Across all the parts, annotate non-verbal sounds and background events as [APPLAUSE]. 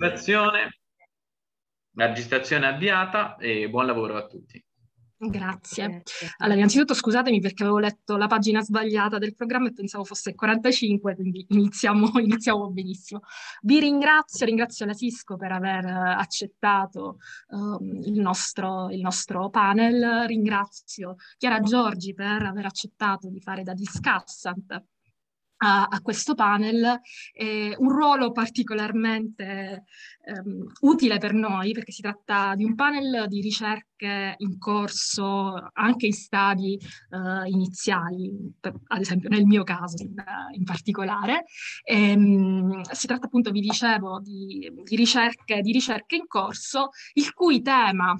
registrazione. La registrazione è avviata e buon lavoro a tutti. Grazie. Allora, innanzitutto scusatemi perché avevo letto la pagina sbagliata del programma e pensavo fosse 45, quindi iniziamo, [LAUGHS] iniziamo benissimo. Vi ringrazio, ringrazio la Cisco per aver accettato um, il, nostro, il, nostro, panel, ringrazio Chiara Giorgi per aver accettato di fare da discussant a, a questo panel, eh, un ruolo particolarmente ehm, utile per noi perché si tratta di un panel di ricerche in corso anche in stadi eh, iniziali, per, ad esempio nel mio caso in, in particolare. Ehm, si tratta appunto, vi dicevo, di, di, ricerche, di ricerche in corso, il cui tema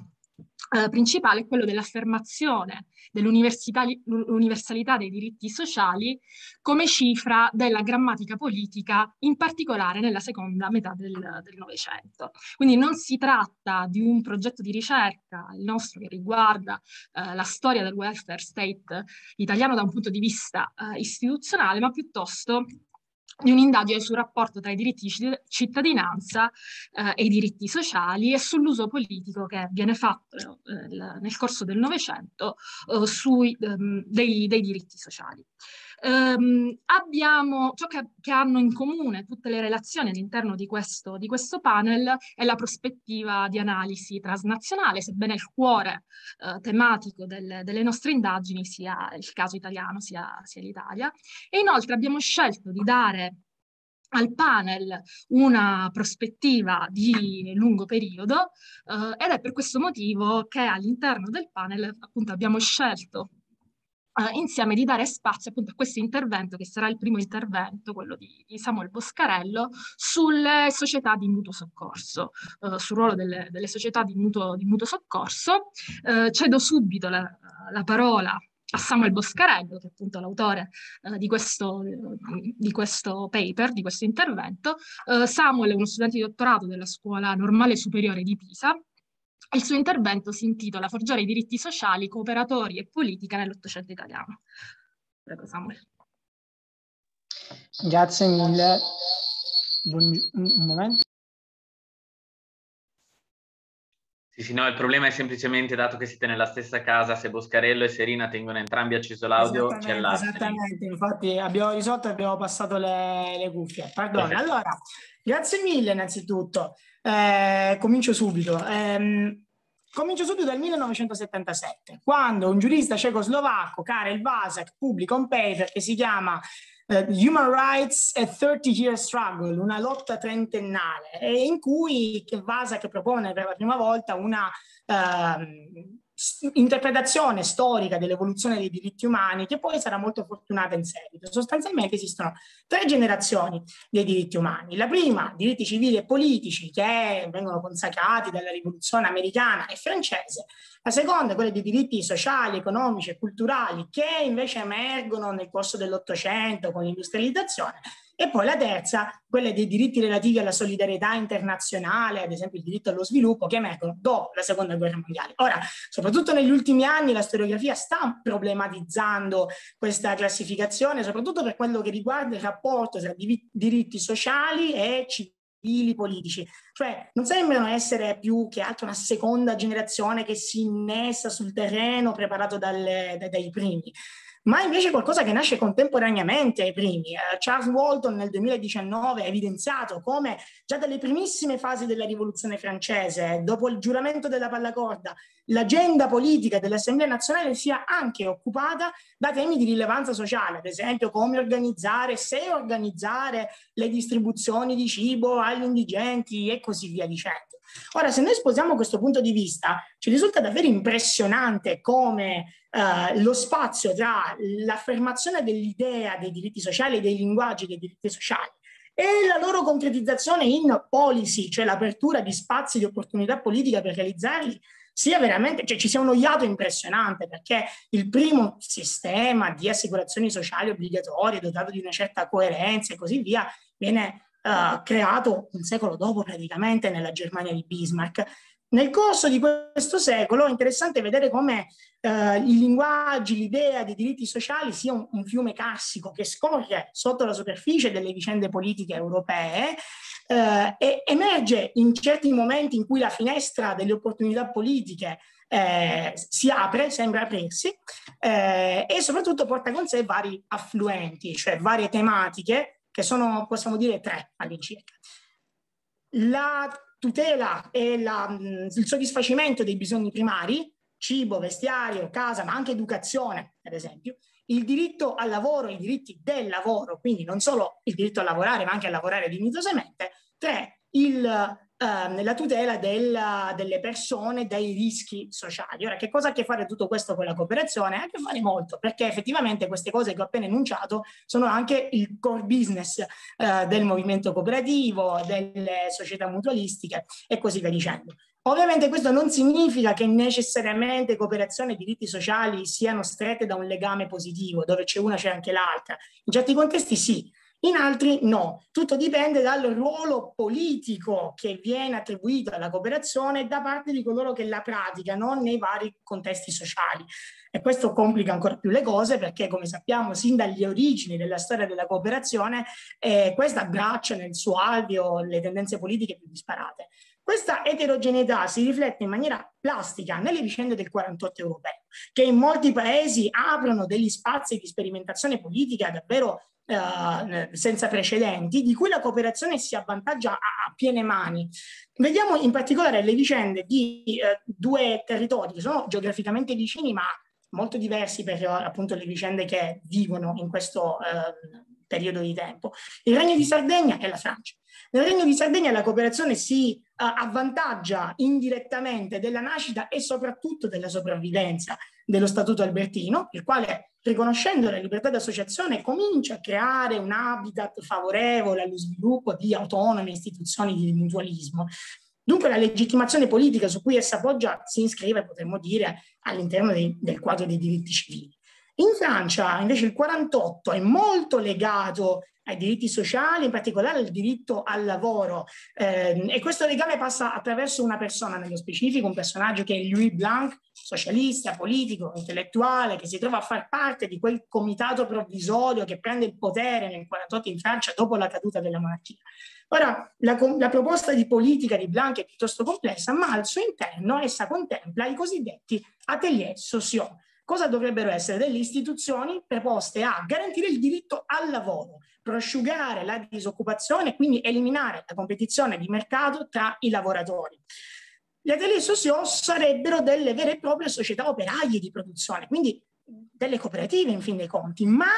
eh, principale è quello dell'affermazione dell'universalità dei diritti sociali come cifra della grammatica politica, in particolare nella seconda metà del Novecento. Quindi non si tratta di un progetto di ricerca, il nostro, che riguarda eh, la storia del welfare state italiano da un punto di vista eh, istituzionale, ma piuttosto di un'indagine sul rapporto tra i diritti di cittadinanza eh, e i diritti sociali e sull'uso politico che viene fatto eh, nel corso del Novecento eh, sui, ehm, dei, dei, diritti sociali. Um, abbiamo ciò che, che, hanno in comune tutte le relazioni all'interno di questo, di questo panel è la prospettiva di analisi transnazionale, sebbene il cuore uh, tematico del, delle nostre indagini sia il caso italiano, sia, sia l'Italia. E inoltre abbiamo scelto di dare al panel una prospettiva di lungo periodo eh, ed è per questo motivo che all'interno del panel appunto abbiamo scelto Uh, insieme di dare spazio appunto a questo intervento che sarà il primo intervento, quello di, di Samuel Boscarello, sulle società di mutuo soccorso, uh, sul ruolo delle, delle società di mutuo, di mutuo soccorso. Uh, cedo subito la, la, parola a Samuel Boscarello, che è appunto l'autore di questo, di, questo, paper, di questo intervento. Samuel è uno studente di dottorato della Scuola Normale Superiore di Pisa il suo intervento si intitola Forgiare i diritti sociali, cooperatori e politica nell'Ottocento italiano. Prego Samuel. Grazie mille. Buongi- un momento. Sì, sì, no, il problema è semplicemente, dato che siete nella stessa casa, se Boscarello e Serina tengono entrambi acceso l'audio, c'è l'altro. Esattamente, infatti abbiamo risolto e abbiamo passato le, le cuffie. Pardon. Allora, grazie mille innanzitutto. Eh, comincio subito. Eh, comincio subito dal 1977, quando un giurista cecoslovacco, Karel Vasak, pubblica un paper che si chiama uh, Human Rights a 30 Year Struggle, una lotta trentennale, in cui Vasak propone per la prima volta una uh, interpretazione storica dell'evoluzione dei diritti umani che poi sarà molto fortunata in seguito. Sostanzialmente esistono tre generazioni dei diritti umani. La prima, diritti civili e politici che vengono consacrati dalla rivoluzione americana e francese. La seconda quella dei diritti sociali, economici e culturali che invece emergono nel corso dell'Ottocento con l'industrializzazione e poi la terza, quella dei diritti relativi alla solidarietà internazionale, ad esempio il diritto allo sviluppo, che emergono dopo la seconda guerra mondiale. Ora, soprattutto negli ultimi anni, la storiografia sta problematizzando questa classificazione, soprattutto per quello che riguarda il rapporto tra diritti sociali e civili politici, cioè non sembrano essere più che altro una seconda generazione che si innesta sul terreno preparato dalle, dai primi ma invece qualcosa che nasce contemporaneamente ai primi. Eh, Charles Walton nel 2019 ha evidenziato come già dalle primissime fasi della rivoluzione francese, dopo il giuramento della pallacorda, l'agenda politica dell'Assemblea nazionale sia anche occupata da temi di rilevanza sociale, ad esempio come organizzare, se organizzare le distribuzioni di cibo agli indigenti e così via dicendo. Ora, se noi sposiamo questo punto di vista, ci risulta davvero impressionante come eh, lo spazio tra l'affermazione dell'idea dei diritti sociali e dei linguaggi dei diritti sociali e la loro concretizzazione in policy, cioè l'apertura di spazi di opportunità politica per realizzarli, sia veramente, cioè ci sia uno iato impressionante perché il primo sistema di assicurazioni sociali obbligatorie dotato di una certa coerenza e così via viene uh, creato un secolo dopo praticamente nella Germania di Bismarck Nel corso di questo secolo è interessante vedere come eh, i linguaggi, l'idea dei diritti sociali sia un, un, fiume classico che scorre sotto la superficie delle vicende politiche europee eh, e emerge in certi momenti in cui la finestra delle opportunità politiche eh, si apre, sembra aprirsi eh, e soprattutto porta con sé vari affluenti, cioè varie tematiche che sono, possiamo dire, tre all'incirca. La tutela e la, il soddisfacimento dei bisogni primari, cibo, vestiario, casa, ma anche educazione, per esempio, il diritto al lavoro, i diritti del lavoro, quindi non solo il diritto a lavorare, ma anche a lavorare dignitosamente. Tre, il, eh, la tutela della, delle persone dai rischi sociali. Ora, che cosa ha a che fare tutto questo con la cooperazione? Ha a che fare molto, perché effettivamente queste cose che ho appena enunciato sono anche il core business eh, del movimento cooperativo, delle società mutualistiche e così via dicendo. Ovviamente questo non significa che necessariamente cooperazione e diritti sociali siano strette da un legame positivo, dove c'è una c'è anche l'altra. In certi contesti sì, in altri no. Tutto dipende dal ruolo politico che viene attribuito alla cooperazione da parte di coloro che la praticano nei vari contesti sociali. E questo complica ancora più le cose perché, come sappiamo, sin dalle origini della storia della cooperazione, eh, questa abbraccia nel suo alveo le tendenze politiche più disparate. Questa eterogeneità si riflette in maniera plastica nelle vicende del 48 europeo, che in molti paesi aprono degli spazi di sperimentazione politica davvero eh, senza precedenti, di cui la cooperazione si avvantaggia a, a piene mani. Vediamo in particolare le vicende di eh, due territori che sono geograficamente vicini ma molto diversi per appunto le vicende che vivono in questo eh, periodo di tempo. Il Regno di Sardegna e la Francia. Nel Regno di Sardegna la cooperazione si uh, avvantaggia indirettamente della nascita e soprattutto della sopravvivenza dello Statuto Albertino, il quale, riconoscendo la libertà d'associazione, comincia a creare un habitat favorevole allo sviluppo di autonome istituzioni di mutualismo. Dunque la legittimazione politica su cui essa poggia si iscrive, potremmo dire, all'interno dei, del quadro dei diritti civili. In Francia invece il 48 è molto legato ai diritti sociali, in particolare al diritto al lavoro. Eh, e questo legame passa attraverso una persona nello specifico, un personaggio che è Louis Blanc, socialista, politico, intellettuale, che si trova a far parte di quel comitato provvisorio che prende il potere nel 48 in Francia dopo la caduta della monarchia. Ora, la, la proposta di politica di Blanc è piuttosto complessa, ma al suo interno essa contempla i cosiddetti atelier sociaux, cosa dovrebbero essere delle istituzioni preposte a garantire il diritto al lavoro, prosciugare la disoccupazione e quindi eliminare la competizione di mercato tra i lavoratori. Gli atelier sociaux sarebbero delle vere e proprie società operaie di produzione, quindi delle cooperative in fin dei conti, ma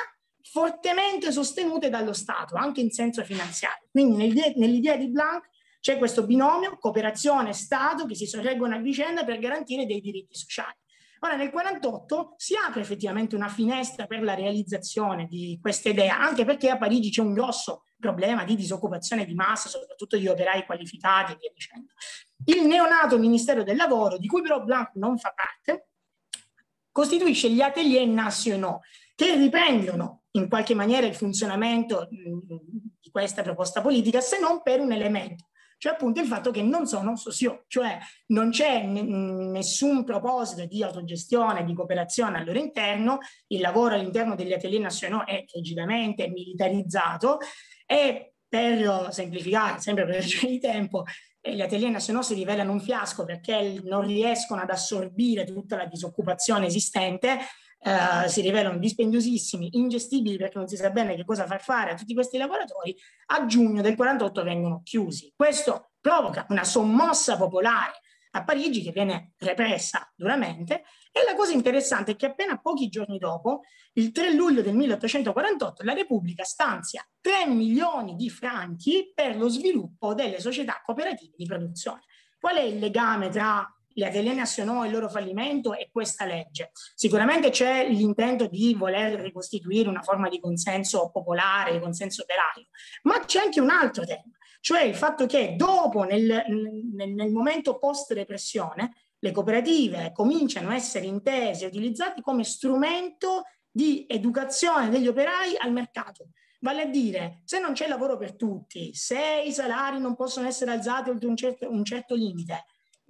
fortemente sostenute dallo Stato, anche in senso finanziario. Quindi nell'idea, di Blanc c'è questo binomio cooperazione-Stato che si sorreggono a vicenda per garantire dei diritti sociali. Ora, nel 48 si apre effettivamente una finestra per la realizzazione di questa idea, anche perché a Parigi c'è un grosso problema di disoccupazione di massa, soprattutto di operai qualificati e via dicendo. Il neonato Ministero del Lavoro, di cui però Blanc non fa parte, costituisce gli atelier nationaux, che riprendono in qualche maniera il funzionamento di questa proposta politica, se non per un elemento cioè appunto il fatto che non sono socio, cioè non c'è n- nessun proposito di autogestione, di cooperazione al loro interno, il lavoro all'interno degli atelier nazionali è rigidamente militarizzato e per semplificare, sempre per [LAUGHS] ragioni di tempo, gli atelier nazionali si rivelano un fiasco perché non riescono ad assorbire tutta la disoccupazione esistente eh, si rivelano dispendiosissimi, ingestibili perché non si sa bene che cosa far fare a tutti questi lavoratori, a giugno del 48 vengono chiusi. Questo provoca una sommossa popolare a Parigi che viene repressa duramente e la cosa interessante è che appena pochi giorni dopo, il 3 luglio del 1848, la Repubblica stanzia 3 milioni di franchi per lo sviluppo delle società cooperative di produzione. Qual è il legame tra le Atelier Nationaux e il loro fallimento è questa legge. Sicuramente c'è l'intento di voler ricostituire una forma di consenso popolare, di consenso operaio, ma c'è anche un altro tema, cioè il fatto che dopo, nel, nel, nel momento post-repressione, le cooperative cominciano a essere intese e utilizzate come strumento di educazione degli operai al mercato. Vale a dire, se non c'è lavoro per tutti, se i salari non possono essere alzati oltre un certo, un certo limite,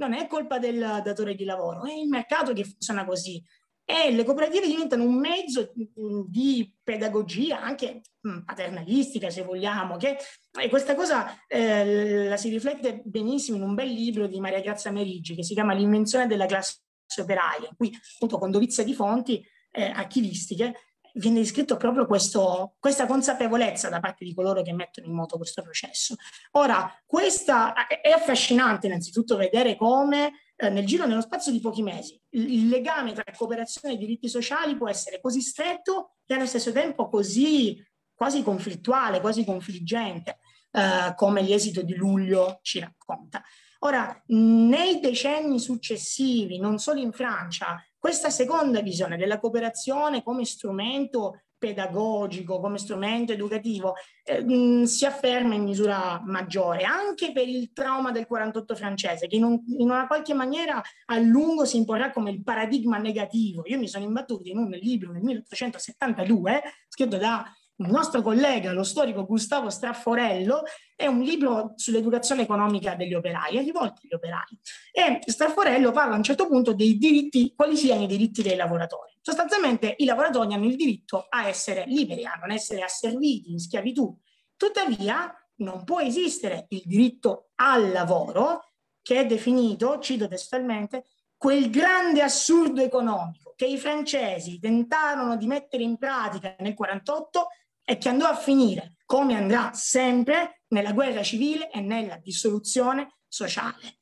non è colpa del datore di lavoro, è il mercato che funziona così. E le cooperative diventano un mezzo mm, di pedagogia anche mm, paternalistica, se vogliamo, che e questa cosa eh, la si riflette benissimo in un bel libro di Maria Grazia Merigi che si chiama L'invenzione della classe operaia, in cui appunto con dovizia di fonti eh, archivistiche viene descritto proprio questo, questa consapevolezza da parte di coloro che mettono in moto questo processo. Ora, questa è affascinante innanzitutto vedere come eh, nel giro, nello spazio di pochi mesi, il, legame tra cooperazione e diritti sociali può essere così stretto e allo stesso tempo così quasi conflittuale, quasi confliggente, eh, come l'esito di luglio ci racconta. Ora, nei decenni successivi, non solo in Francia, questa seconda visione della cooperazione come strumento pedagogico, come strumento educativo, eh, mh, si afferma in misura maggiore, anche per il trauma del 48 francese, che in, un, in, una qualche maniera a lungo si imporrà come il paradigma negativo. Io mi sono imbattuto in un libro nel 1872, scritto da il nostro collega, lo storico Gustavo Strafforello, è un libro sull'educazione economica degli operai, è rivolto agli operai. E Strafforello parla a un certo punto dei diritti, quali siano i diritti dei lavoratori. Sostanzialmente i lavoratori hanno il diritto a essere liberi, a non essere asserviti in schiavitù. Tuttavia non può esistere il diritto al lavoro che è definito, cito testualmente, quel grande assurdo economico che i francesi tentarono di mettere in pratica nel 1948 e che andò a finire, come andrà sempre, nella guerra civile e nella dissoluzione sociale.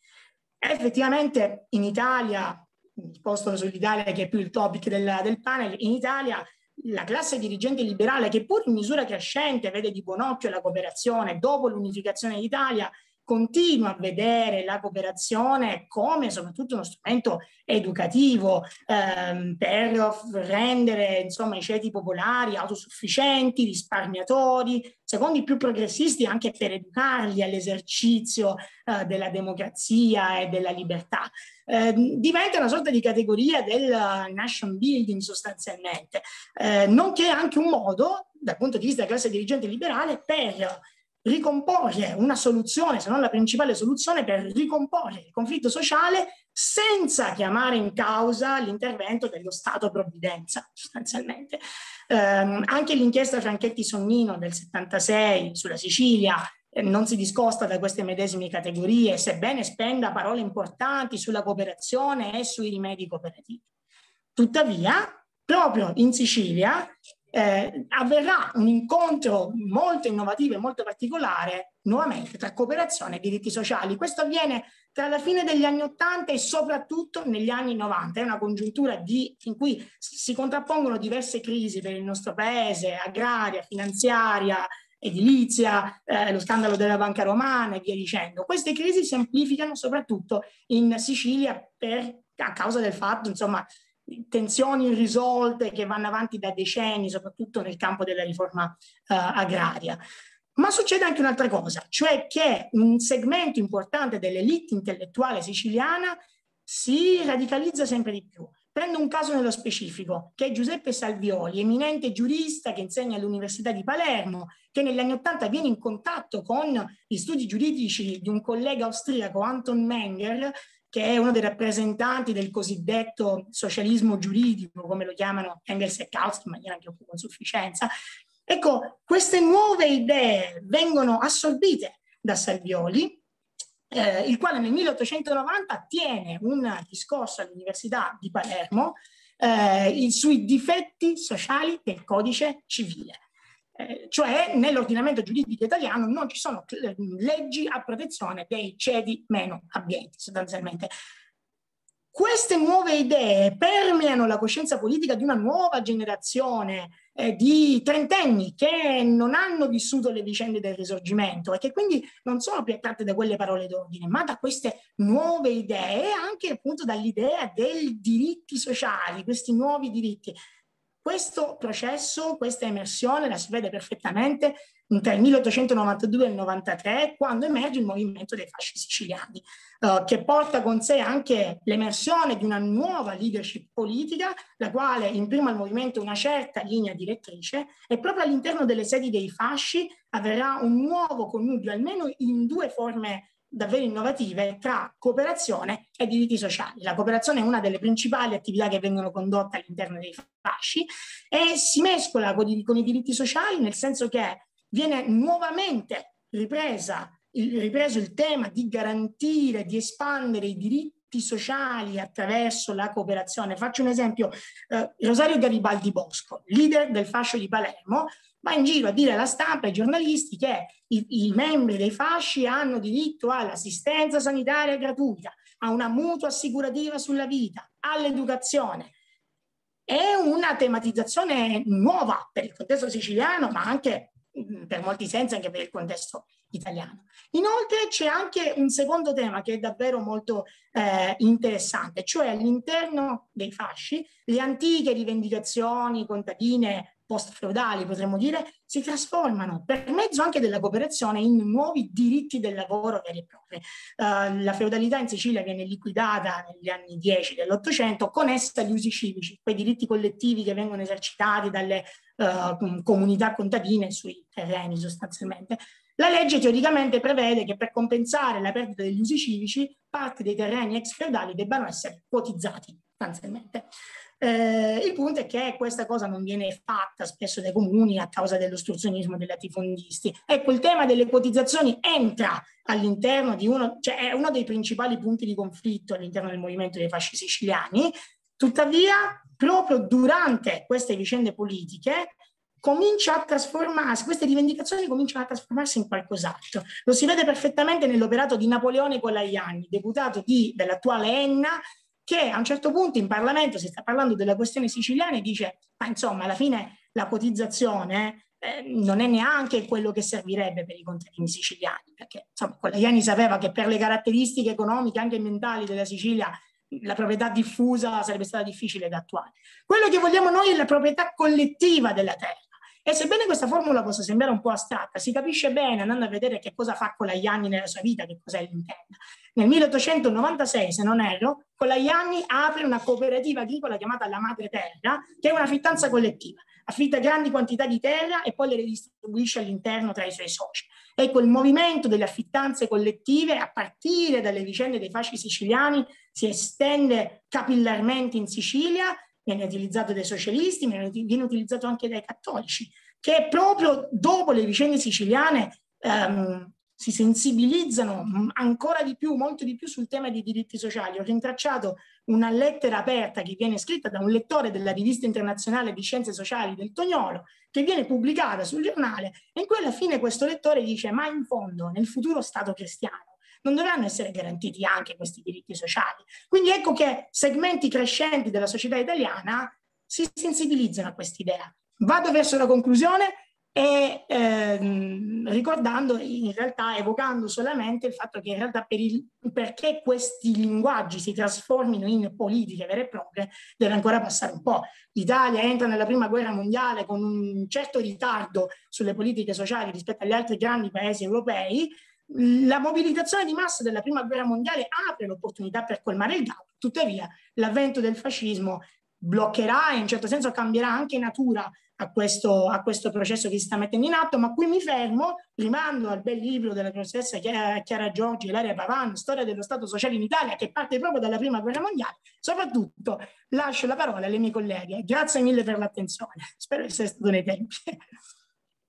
Effettivamente in Italia, spostano sull'Italia che è più il topic del, del panel, in Italia la classe dirigente liberale, che pur in misura crescente vede di buon occhio la cooperazione dopo l'unificazione d'Italia, continua a vedere la cooperazione come soprattutto uno strumento educativo ehm, per rendere insomma, i ceti popolari autosufficienti, risparmiatori, secondo i più progressisti anche per educarli all'esercizio eh, della democrazia e della libertà. Eh, diventa una sorta di categoria del nation building sostanzialmente, eh, nonché anche un modo, dal punto di vista della classe dirigente liberale, per ricomporre una soluzione, se non la principale soluzione, per ricomporre il conflitto sociale senza chiamare in causa l'intervento dello Stato provvidenza, sostanzialmente. Eh, anche l'inchiesta Franchetti-Sonnino del 76 sulla Sicilia eh, non si discosta da queste medesime categorie, sebbene spenda parole importanti sulla cooperazione e sui rimedi cooperativi. Tuttavia, proprio in Sicilia eh, avverrà un incontro molto innovativo e molto particolare nuovamente tra cooperazione e diritti sociali. Questo avviene tra la fine degli anni 80 e soprattutto negli anni 90. È una congiuntura di, in cui si contrappongono diverse crisi per il nostro paese, agraria, finanziaria, edilizia, eh, lo scandalo della banca romana e via dicendo. Queste crisi si amplificano soprattutto in Sicilia per, a causa del fatto, insomma, tensioni irrisolte che vanno avanti da decenni, soprattutto nel campo della riforma uh, agraria. Ma succede anche un'altra cosa, cioè che un segmento importante dell'elite intellettuale siciliana si radicalizza sempre di più. Prendo un caso nello specifico, che è Giuseppe Salvioli, eminente giurista che insegna all'Università di Palermo, che negli anni Ottanta viene in contatto con gli studi giuridici di un collega austriaco, Anton Menger, che è uno dei rappresentanti del cosiddetto socialismo giuridico, come lo chiamano Engels e Kautsky in maniera anche un po' con sufficienza. Ecco, queste nuove idee vengono assorbite da Salvioli, eh, il quale nel 1890 tiene un discorso all'Università di Palermo eh, sui difetti sociali del codice civile. Eh, cioè nell'ordinamento giuridico italiano non ci sono leggi a protezione dei cedi meno abbienti, sostanzialmente. Queste nuove idee permeano la coscienza politica di una nuova generazione eh, di trentenni che non hanno vissuto le vicende del risorgimento e che quindi non sono più attratte da quelle parole d'ordine, ma da queste nuove idee e anche appunto dall'idea dei diritti sociali, questi nuovi diritti. Questo processo, questa emersione la si vede perfettamente tra il 1892 e il 93, quando emerge il movimento dei fasci siciliani, uh, che porta con sé anche l'emersione di una nuova leadership politica, la quale imprima al movimento una certa linea direttrice e proprio all'interno delle sedi dei fasci avverrà un nuovo connubio, almeno in due forme davvero innovative tra cooperazione e diritti sociali. La cooperazione è una delle principali attività che vengono condotte all'interno dei fasci e si mescola con i, con i diritti sociali nel senso che viene nuovamente ripresa, ripreso il tema di garantire, di espandere i diritti sociali attraverso la cooperazione. Faccio un esempio, eh, Rosario Garibaldi Bosco, leader del fascio di Palermo, va in giro a dire alla stampa e ai giornalisti che i, i membri dei fasci hanno diritto all'assistenza sanitaria gratuita, a una mutua assicurativa sulla vita, all'educazione. È una tematizzazione nuova per il contesto siciliano, ma anche mm, per molti sensi anche per il contesto italiano. Inoltre c'è anche un secondo tema che è davvero molto eh, interessante, cioè all'interno dei fasci le antiche rivendicazioni contadine post-feudali, potremmo dire, si trasformano per mezzo anche della cooperazione in nuovi diritti del lavoro veri e propri. Uh, la feudalità in Sicilia viene liquidata negli anni 10 dell'Ottocento, con essa gli usi civici, quei diritti collettivi che vengono esercitati dalle uh, comunità contadine sui terreni sostanzialmente. La legge teoricamente prevede che per compensare la perdita degli usi civici, parte dei terreni ex feudali debbano essere quotizzati sostanzialmente. Eh, il punto è che questa cosa non viene fatta spesso dai comuni a causa dell'ostruzionismo dei latifondisti. Ecco, il tema delle quotizzazioni entra all'interno di uno, cioè è uno dei principali punti di conflitto all'interno del movimento dei fasci siciliani. Tuttavia, proprio durante queste vicende politiche, comincia a trasformarsi, queste rivendicazioni cominciano a trasformarsi in qualcos'altro. Lo si vede perfettamente nell'operato di Napoleone Colaiani, deputato di, dell'attuale Enna, che a un certo punto in Parlamento si sta parlando della questione siciliana e dice, ma insomma, alla fine la cotizzazione eh, non è neanche quello che servirebbe per i contadini siciliani, perché insomma, Colaiani sapeva che per le caratteristiche economiche, anche mentali della Sicilia, la proprietà diffusa sarebbe stata difficile da attuare. Quello che vogliamo noi è la proprietà collettiva della terra. E sebbene questa formula possa sembrare un po' astratta, si capisce bene andando a vedere che cosa fa Colaiani nella sua vita, che cos'è l'interna. Nel 1896, se non erro, Colaiani apre una cooperativa agricola chiamata La Madre Terra, che è una fittanza collettiva. Affitta grandi quantità di terra e poi le redistribuisce all'interno tra i suoi soci. Ecco, il movimento delle affittanze collettive, a partire dalle vicende dei fasci siciliani, si estende capillarmente in Sicilia viene utilizzato dai socialisti, viene utilizzato anche dai cattolici, che proprio dopo le vicende siciliane ehm, si sensibilizzano ancora di più, molto di più sul tema dei diritti sociali. Ho rintracciato una lettera aperta che viene scritta da un lettore della rivista internazionale di scienze sociali del Tognolo, che viene pubblicata sul giornale, e in cui alla fine questo lettore dice, ma in fondo nel futuro Stato cristiano non dovranno essere garantiti anche questi diritti sociali. Quindi ecco che segmenti crescenti della società italiana si sensibilizzano a quest'idea. Vado verso la conclusione e ehm, ricordando in realtà, evocando solamente il fatto che in realtà per il, perché questi linguaggi si trasformino in politiche vere e proprie deve ancora passare un po'. L'Italia entra nella prima guerra mondiale con un certo ritardo sulle politiche sociali rispetto agli altri grandi paesi europei, la mobilitazione di massa della prima guerra mondiale apre l'opportunità per colmare il gap, tuttavia l'avvento del fascismo bloccherà e in certo senso cambierà anche natura a questo, a questo, processo che si sta mettendo in atto, ma qui mi fermo, rimando al bel libro della professoressa Chiara, Giorgi Ilaria Pavan, Storia dello Stato sociale in Italia, che parte proprio dalla Prima Guerra Mondiale. Soprattutto lascio la parola alle mie colleghe. Grazie mille per l'attenzione. Spero di essere stato nei tempi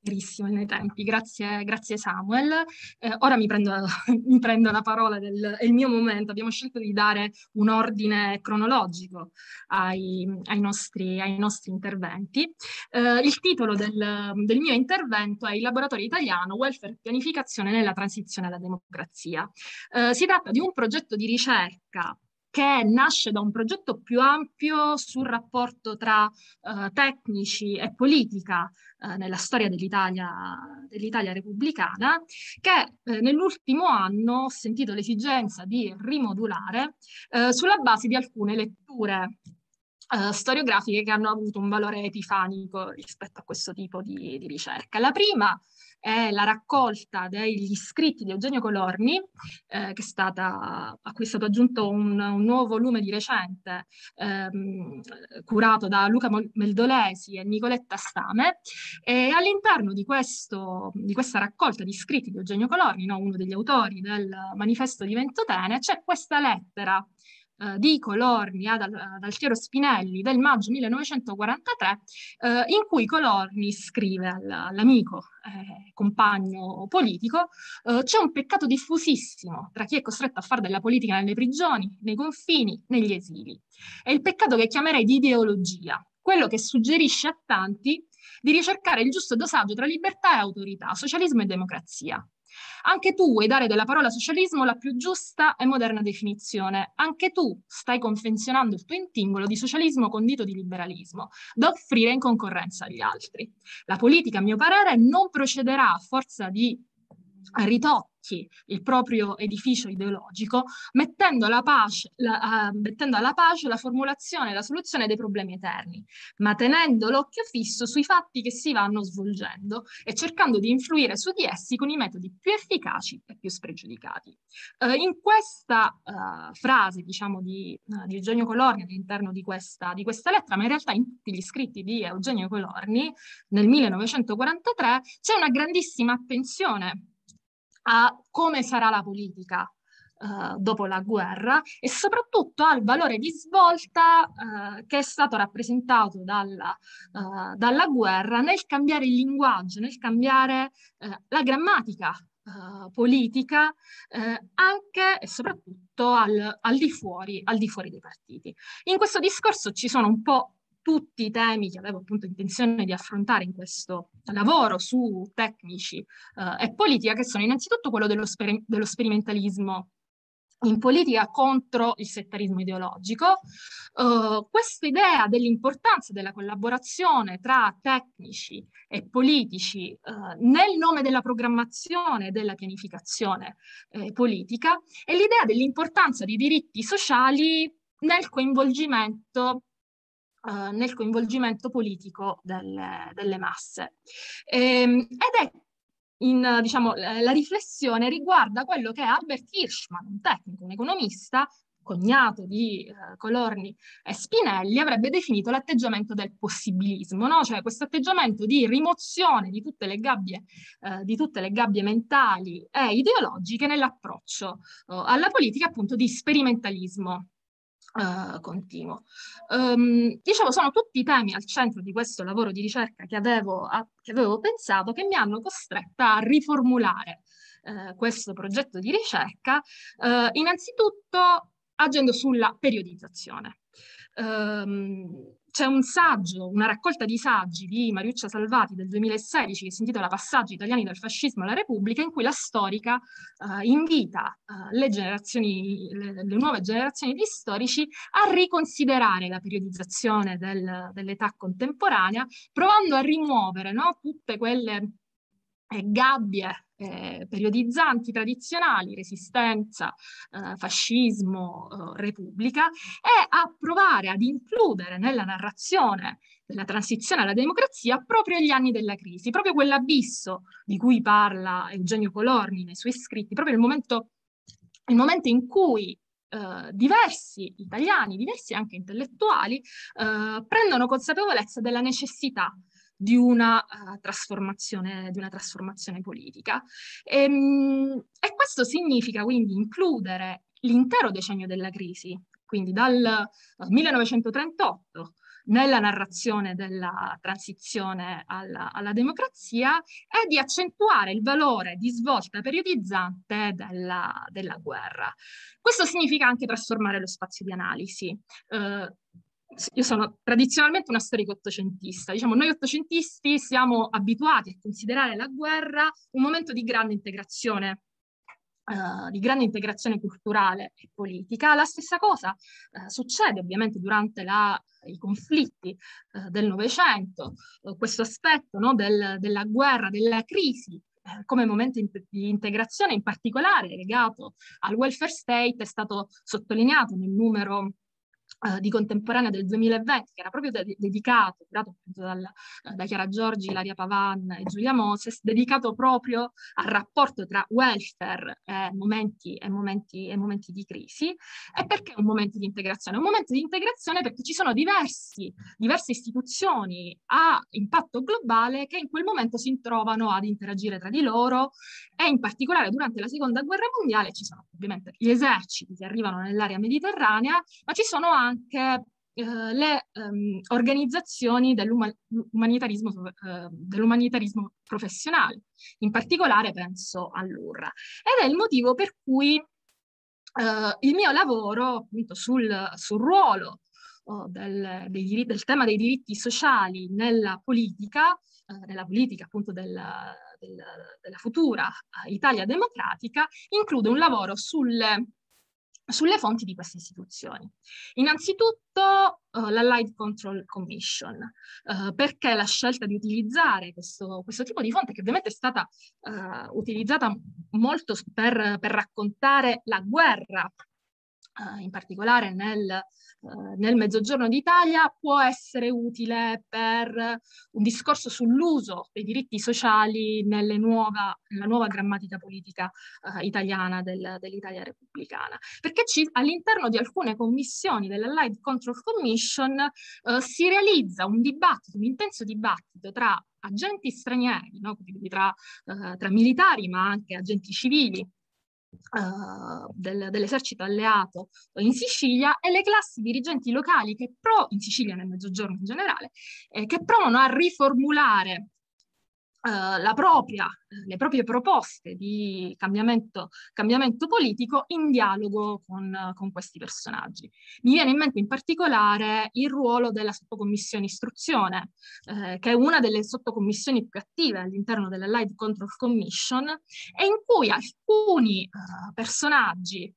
verissimo nei tempi, grazie, grazie Samuel. Eh, ora mi prendo, [LAUGHS] mi prendo, la parola, del, è il mio momento, abbiamo scelto di dare un ordine cronologico ai, ai, nostri, ai nostri, interventi. Eh, il titolo del, del, mio intervento è Il laboratorio italiano, welfare pianificazione nella transizione alla democrazia. Eh, si tratta di un progetto di ricerca che nasce da un progetto più ampio sul rapporto tra eh, tecnici e politica eh, nella storia dell'Italia, dell'Italia repubblicana, che eh, nell'ultimo anno ho sentito l'esigenza di rimodulare eh, sulla base di alcune letture Uh, storiografiche che hanno avuto un valore epifanico rispetto a questo tipo di, di ricerca. La prima è la raccolta degli scritti di Eugenio Colorni, eh, stata, a cui è stato aggiunto un, un nuovo volume di recente, ehm, curato da Luca Meldolesi e Nicoletta Stame, e all'interno di, questo, di questa raccolta di scritti di Eugenio Colorni, no, uno degli autori del manifesto di Ventotene, c'è questa lettera eh, di Colorni ad, ad Altiero Spinelli del maggio 1943, eh, in cui Colorni scrive all'amico eh, compagno politico, eh, c'è un peccato diffusissimo tra chi è costretto a fare della politica nelle prigioni, nei confini, negli esili. È il peccato che chiamerei di ideologia, quello che suggerisce a tanti di ricercare il giusto dosaggio tra libertà e autorità, socialismo e democrazia. Anche tu vuoi dare della parola socialismo la più giusta e moderna definizione. Anche tu stai confezionando il tuo intingolo di socialismo condito di liberalismo, da offrire in concorrenza agli altri. La politica, a mio parere, non procederà a forza di ritocchi il proprio edificio ideologico, mettendo alla, pace, la, uh, mettendo alla pace la formulazione e la soluzione dei problemi eterni, ma tenendo l'occhio fisso sui fatti che si vanno svolgendo e cercando di influire su di essi con i metodi più efficaci e più spregiudicati. Uh, in questa uh, frase, diciamo, di, di, Eugenio Colorni all'interno di questa, di questa lettera, ma in realtà in tutti gli scritti di Eugenio Colorni nel 1943, c'è una grandissima attenzione a come sarà la politica Uh, dopo la guerra e soprattutto al valore di svolta uh, che è stato rappresentato dalla, uh, dalla, guerra nel cambiare il linguaggio, nel cambiare la grammatica politica anche e soprattutto al, al, di fuori, al di fuori dei partiti. In questo discorso ci sono un po' tutti i temi che avevo appunto intenzione di affrontare in questo lavoro su tecnici eh, e politica, che sono innanzitutto quello dello, sper- dello sperimentalismo in politica contro il settarismo ideologico. Uh, questa idea dell'importanza della collaborazione tra tecnici e politici uh, nel nome della programmazione e della pianificazione eh, politica e l'idea dell'importanza di diritti sociali nel coinvolgimento uh, nel coinvolgimento politico delle, delle masse. Ehm, ed è in, diciamo, la riflessione riguarda quello che Albert Hirschman, un tecnico, un economista, cognato di eh, Colorni e Spinelli, avrebbe definito l'atteggiamento del possibilismo, no? cioè questo atteggiamento di rimozione di tutte le gabbie, eh, di tutte le gabbie mentali e ideologiche nell'approccio eh, alla politica appunto di sperimentalismo Uh, continuo. Um, dicevo, sono tutti i temi al centro di questo lavoro di ricerca che avevo, a, che avevo pensato che mi hanno costretta a riformulare uh, questo progetto di ricerca, uh, innanzitutto agendo sulla periodizzazione. Um, c'è un saggio, una raccolta di saggi di Mariuccia Salvati del 2016 che si intitola Passaggi italiani dal fascismo alla Repubblica, in cui la storica uh, invita uh, le, le, le, nuove generazioni di storici a riconsiderare la periodizzazione del, dell'età contemporanea, provando a rimuovere no, tutte quelle eh, gabbie eh, periodizzanti tradizionali, resistenza, eh, fascismo, eh, repubblica, e a provare ad includere nella narrazione della transizione alla democrazia proprio gli anni della crisi, proprio quell'abisso di cui parla Eugenio Colorni nei suoi scritti, proprio il momento, il momento in cui Uh, diversi italiani, diversi anche intellettuali, uh, prendono consapevolezza della necessità di una, uh, trasformazione, di una trasformazione politica. E, ehm, e questo significa quindi includere l'intero decennio della crisi, quindi dal 1938 eh, nella narrazione della transizione alla, alla, democrazia e di accentuare il valore di svolta periodizzante della, della guerra. Questo significa anche trasformare lo spazio di analisi. Eh, io sono tradizionalmente una storica ottocentista, diciamo noi ottocentisti siamo abituati a considerare la guerra un momento di grande integrazione Uh, di grande integrazione culturale e politica. La stessa cosa uh, succede ovviamente durante la, i conflitti uh, del Novecento, questo aspetto no, del, della guerra, della crisi come momento di integrazione in particolare legato al welfare state è stato sottolineato nel numero Uh, di contemporanea del 2020, che era proprio de- dedicato, curato dal, da Chiara Giorgi, Ilaria Pavan e Giulia Moses, dedicato proprio al rapporto tra welfare e momenti, e momenti, e momenti di crisi. E perché un momento di integrazione? Un momento di integrazione perché ci sono diversi, diverse istituzioni a impatto globale che in quel momento si trovano ad interagire tra di loro e in particolare durante la seconda guerra mondiale ci sono ovviamente gli eserciti che arrivano nell'area mediterranea, ma ci sono anche anche eh, le um, organizzazioni dell'umanitarismo, uh, dell'umanitarismo professionale, in particolare penso all'URRA. Ed è il motivo per cui uh, il mio lavoro appunto sul, sul ruolo uh, del, diritti, del, tema dei diritti sociali nella politica, nella politica appunto della, della, della futura Italia democratica, include un lavoro sulle sulle fonti di queste istituzioni. Innanzitutto uh, l'Allied Control Commission, uh, perché la scelta di utilizzare questo, questo, tipo di fonte, che ovviamente è stata uh, utilizzata molto per, per, raccontare la guerra, in particolare nel eh, nel Mezzogiorno d'Italia può essere utile per un discorso sull'uso dei diritti sociali nuova, nella nuova grammatica politica uh, italiana del, dell'Italia repubblicana. Perché ci, all'interno di alcune commissioni dell'Allied Control Commission uh, si realizza un dibattito, un intenso dibattito tra agenti stranieri, no? quindi tra, uh, tra militari ma anche agenti civili Uh, del, dell'esercito alleato in Sicilia e le classi dirigenti locali che pro, in Sicilia nel mezzogiorno in generale, eh, che provano a riformulare Uh, propria, le proprie proposte di cambiamento, cambiamento politico in dialogo con, con, questi personaggi. Mi viene in mente in particolare il ruolo della sottocommissione istruzione, uh, che è una delle sottocommissioni più attive all'interno della Light Control Commission e in cui alcuni personaggi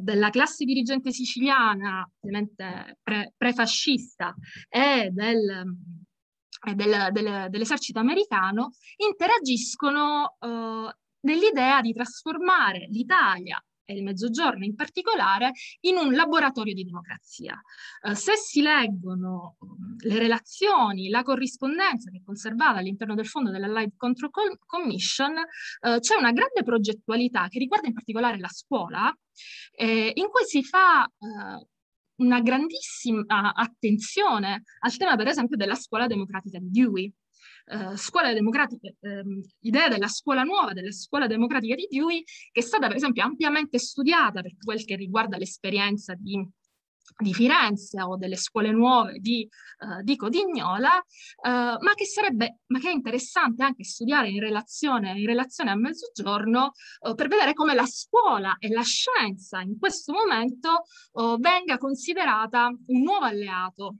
della classe dirigente siciliana, ovviamente pre- prefascista, e del del, del, dell'esercito americano interagiscono eh, nell'idea di trasformare l'Italia e il Mezzogiorno in particolare in un laboratorio di democrazia. Eh, se si leggono um, le relazioni, la corrispondenza che è conservata all'interno del fondo della Light Control Commission, eh, c'è una grande progettualità che riguarda in particolare la scuola, eh, in cui si fa eh, una grandissima attenzione al tema, per esempio, della scuola democratica di Dewey. Uh, scuola democratica, um, idea della scuola nuova, della scuola democratica di Dewey, che è stata per esempio ampiamente studiata per quel che riguarda l'esperienza di di Firenze o delle scuole nuove di, uh, di Codignola, uh, ma, che sarebbe, ma che è interessante anche studiare in relazione, in relazione a Mezzogiorno uh, per vedere come la scuola e la scienza in questo momento venga considerata un nuovo alleato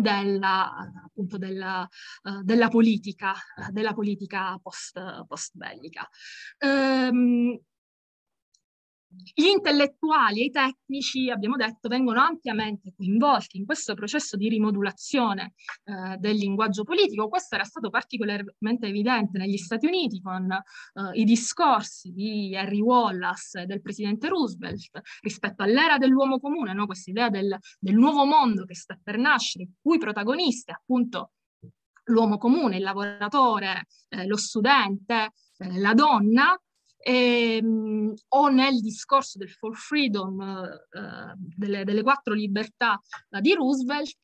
della, appunto della, uh, della politica, della politica post, post bellica. Um, gli intellettuali e i tecnici, abbiamo detto, vengono ampiamente coinvolti in questo processo di rimodulazione eh, del linguaggio politico. Questo era stato particolarmente evidente negli Stati Uniti con eh, i discorsi di Harry Wallace e del presidente Roosevelt rispetto all'era dell'uomo comune, no? questa idea del, del nuovo mondo che sta per nascere, il cui protagonista è appunto l'uomo comune, il lavoratore, eh, lo studente, eh, la donna, ehm, o nel discorso del for freedom, eh, delle, delle, quattro libertà eh, di Roosevelt,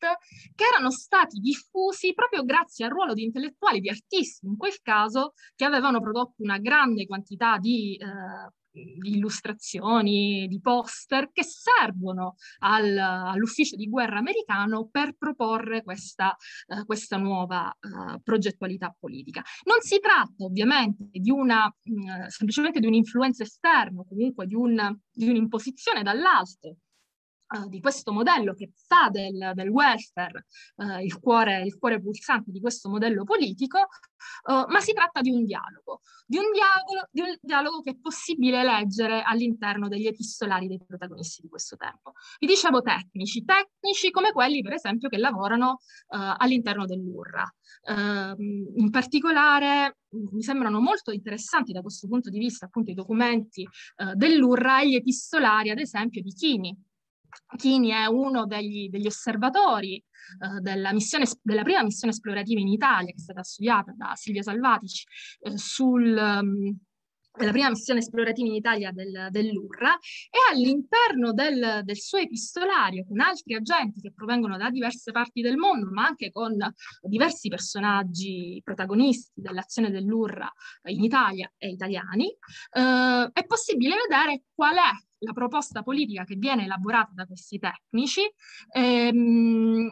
che erano stati diffusi proprio grazie al ruolo di intellettuali, di artisti in quel caso, che avevano prodotto una grande quantità di eh, di illustrazioni, di poster che servono al, all'ufficio di guerra americano per proporre questa, uh, questa nuova uh, progettualità politica. Non si tratta ovviamente di una, mh, semplicemente di un'influenza esterna, comunque di, un, di un'imposizione dall'alto, Uh, di questo modello che fa del, del welfare uh, il, cuore, il, cuore, pulsante di questo modello politico, uh, ma si tratta di un dialogo, di un dialogo, di un dialogo che è possibile leggere all'interno degli epistolari dei protagonisti di questo tempo. Vi dicevo tecnici, tecnici come quelli per esempio che lavorano all'interno dell'URRA. Ehm, in particolare mi sembrano molto interessanti da questo punto di vista appunto i documenti dell'URRA e gli epistolari ad esempio di Chini, Chini è uno degli, degli osservatori eh, della, missione, della, prima missione esplorativa in Italia, che è stata studiata da Silvia Salvatici, eh, sul... Um, la prima missione esplorativa in Italia del, dell'URRA e all'interno del, del, suo epistolario con altri agenti che provengono da diverse parti del mondo ma anche con diversi personaggi protagonisti dell'azione dell'URRA in Italia e italiani eh, è possibile vedere qual è la proposta politica che viene elaborata da questi tecnici ehm,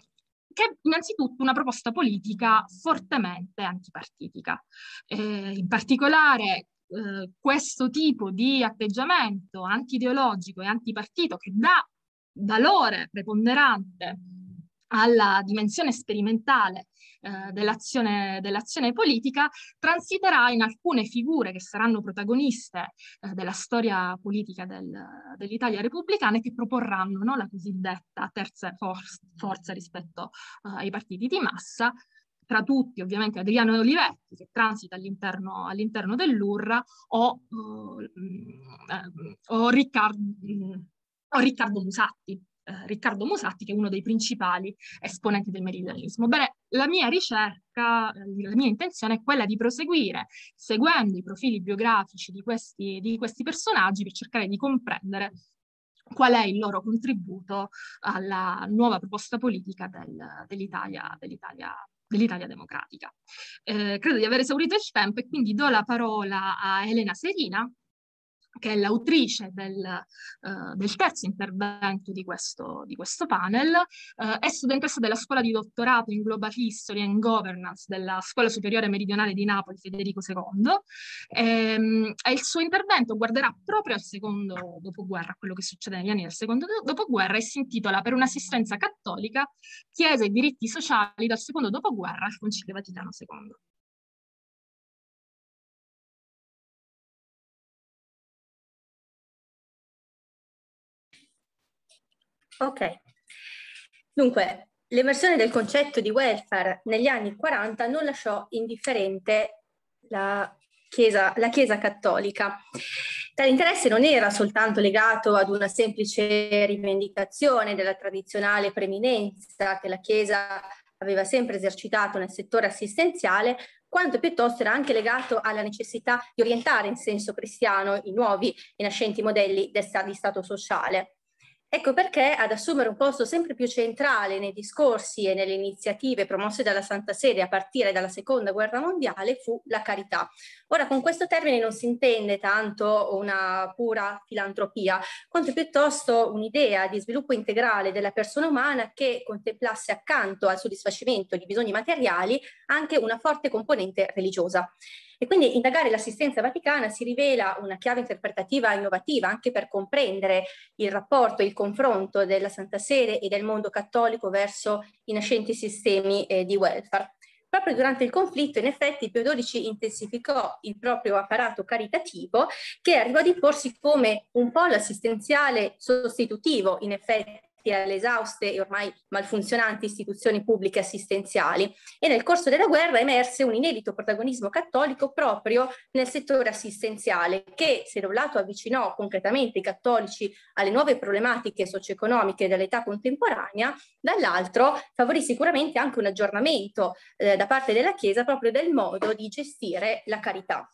che è innanzitutto una proposta politica fortemente antipartitica. Eh, in particolare eh, questo tipo di atteggiamento antideologico e antipartito che dà valore preponderante alla dimensione sperimentale eh, dell'azione, dell'azione, politica, transiterà in alcune figure che saranno protagoniste eh, della storia politica del, dell'Italia repubblicana e che proporranno no, la cosiddetta terza for- forza rispetto eh, ai partiti di massa, tra tutti ovviamente Adriano Olivetti che transita all'interno, all'interno dell'URRA o, uh, uh, o, Riccardo, uh, o, Riccardo, Musatti. Eh, Riccardo Musatti che è uno dei principali esponenti del meridionalismo. Bene, la mia ricerca, eh, la mia intenzione è quella di proseguire seguendo i profili biografici di questi, di questi personaggi per cercare di comprendere qual è il loro contributo alla nuova proposta politica del, dell'Italia, dell'Italia dell'Italia Democratica. Eh, credo di aver esaurito il tempo e quindi do la parola a Elena Serina, che è l'autrice del, uh, del, terzo intervento di questo, di questo panel, uh, è studentessa della scuola di dottorato in Global History and Governance della Scuola Superiore Meridionale di Napoli Federico II e, um, e il suo intervento guarderà proprio al secondo dopoguerra, quello che succede negli anni del secondo dopoguerra e si intitola Per un'assistenza cattolica, Chiesa e diritti sociali dal secondo dopoguerra al Concilio Vaticano II. Ok. Dunque, l'emersione del concetto di welfare negli anni 40 non lasciò indifferente la Chiesa, la Chiesa cattolica. Tale interesse non era soltanto legato ad una semplice rivendicazione della tradizionale preminenza che la Chiesa aveva sempre esercitato nel settore assistenziale, quanto piuttosto era anche legato alla necessità di orientare in senso cristiano i nuovi e nascenti modelli di Stato sociale. Ecco perché ad assumere un posto sempre più centrale nei discorsi e nelle iniziative promosse dalla Santa Sede a partire dalla Seconda Guerra Mondiale fu la carità. Ora con questo termine non si intende tanto una pura filantropia, quanto piuttosto un'idea di sviluppo integrale della persona umana che contemplasse accanto al soddisfacimento di bisogni materiali anche una forte componente religiosa. E quindi indagare l'assistenza vaticana si rivela una chiave interpretativa innovativa anche per comprendere il rapporto, il confronto della Santa Sede e del mondo cattolico verso i nascenti sistemi eh, di welfare. Proprio durante il conflitto, in effetti, Pio XII intensificò il proprio apparato caritativo che arrivò ad imporsi come un polo assistenziale sostitutivo, in effetti, alle esauste e ormai malfunzionanti istituzioni pubbliche assistenziali e nel corso della guerra emerse un inedito protagonismo cattolico proprio nel settore assistenziale che se da un lato avvicinò concretamente i cattolici alle nuove problematiche socio-economiche dell'età contemporanea, dall'altro favorì sicuramente anche un aggiornamento eh, da parte della Chiesa proprio del modo di gestire la carità.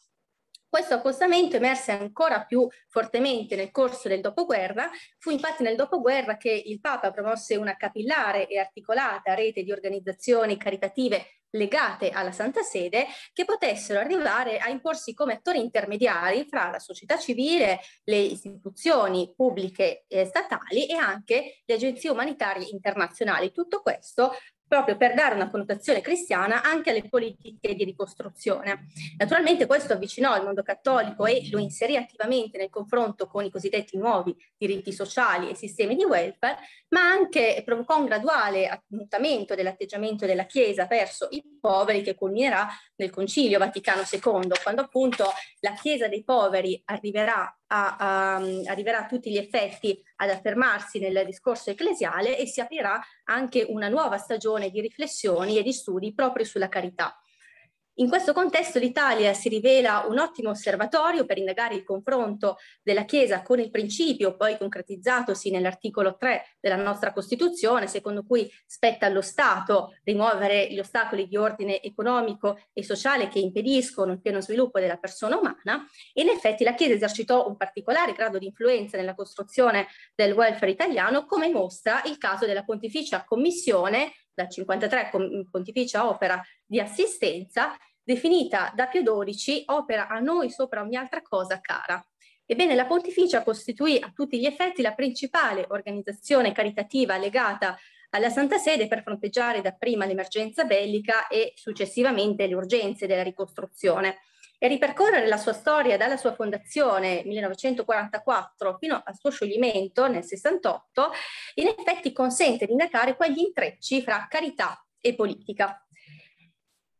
Questo accostamento emerse ancora più fortemente nel corso del dopoguerra, fu infatti nel dopoguerra che il Papa promosse una capillare e articolata rete di organizzazioni caritative legate alla Santa Sede che potessero arrivare a imporsi come attori intermediari fra la società civile, le istituzioni pubbliche e statali e anche le agenzie umanitarie internazionali. Tutto questo proprio per dare una connotazione cristiana anche alle politiche di ricostruzione. Naturalmente questo avvicinò il mondo cattolico e lo inserì attivamente nel confronto con i cosiddetti nuovi diritti sociali e sistemi di welfare, ma anche provocò un graduale mutamento dell'atteggiamento della Chiesa verso i poveri che culminerà nel Concilio Vaticano II, quando appunto la Chiesa dei poveri arriverà a, a, arriverà a tutti gli effetti ad affermarsi nel discorso ecclesiale e si aprirà anche una nuova stagione di riflessioni e di studi proprio sulla carità. In questo contesto l'Italia si rivela un ottimo osservatorio per indagare il confronto della Chiesa con il principio, poi concretizzatosi nell'articolo 3 della nostra Costituzione, secondo cui spetta allo Stato rimuovere gli ostacoli di ordine economico e sociale che impediscono il pieno sviluppo della persona umana. E in effetti la Chiesa esercitò un particolare grado di influenza nella costruzione del welfare italiano, come mostra il caso della Pontificia Commissione la 53 Pontificia Opera di Assistenza, definita da Pio XII opera a noi sopra ogni altra cosa cara. Ebbene, la Pontificia costituì a tutti gli effetti la principale organizzazione caritativa legata alla Santa Sede per fronteggiare dapprima l'emergenza bellica e successivamente le urgenze della ricostruzione. E ripercorrere la sua storia dalla sua fondazione 1944 fino al suo scioglimento nel 68, in effetti consente di indicare quegli intrecci fra carità e politica.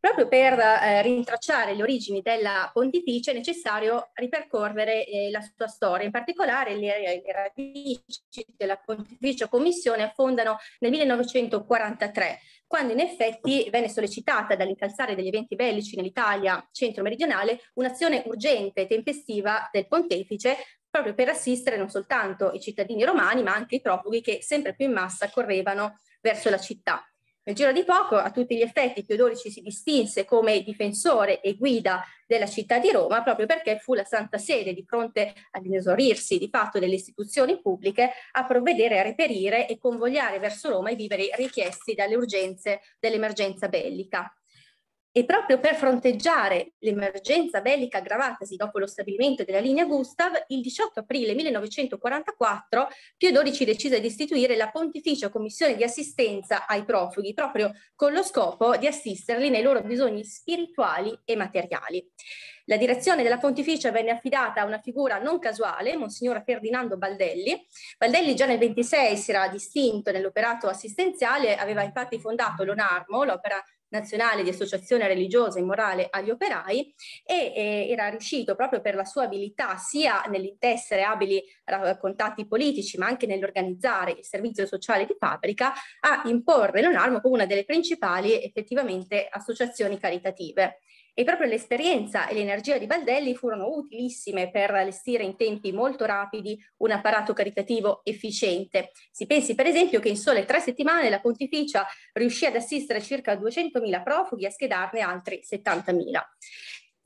Proprio per eh, rintracciare le origini della pontificia è necessario ripercorrere eh, la sua storia, in particolare le, le radici della pontificia commissione affondano nel 1943, quando in effetti venne sollecitata dall'incalzare degli eventi bellici nell'Italia centro-meridionale un'azione urgente e tempestiva del pontefice proprio per assistere non soltanto i cittadini romani ma anche i profughi che sempre più in massa correvano verso la città. Nel giro di poco, a tutti gli effetti, XII si distinse come difensore e guida della città di Roma proprio perché fu la Santa Sede di fronte all'inesaurirsi di fatto delle istituzioni pubbliche a provvedere a reperire e convogliare verso Roma i viveri richiesti dalle urgenze dell'emergenza bellica. E proprio per fronteggiare l'emergenza bellica aggravatasi dopo lo stabilimento della linea Gustav, il 18 aprile 1944 Pio XII decise di istituire la Pontificia Commissione di Assistenza ai profughi, proprio con lo scopo di assisterli nei loro bisogni spirituali e materiali. La direzione della Pontificia venne affidata a una figura non casuale, Monsignor Ferdinando Baldelli. Baldelli già nel 26 si era distinto nell'operato assistenziale, aveva infatti fondato l'ONARMO, l'opera nazionale di associazione religiosa e morale agli operai e eh, era riuscito proprio per la sua abilità sia nell'intessere abili contatti politici ma anche nell'organizzare il servizio sociale di fabbrica a imporre l'ONARMO come una delle principali effettivamente associazioni caritative. E proprio l'esperienza e l'energia di Baldelli furono utilissime per allestire in tempi molto rapidi un apparato caritativo efficiente. Si pensi per esempio che in sole tre settimane la Pontificia riuscì ad assistere circa 200.000 profughi e a schedarne altri 70.000.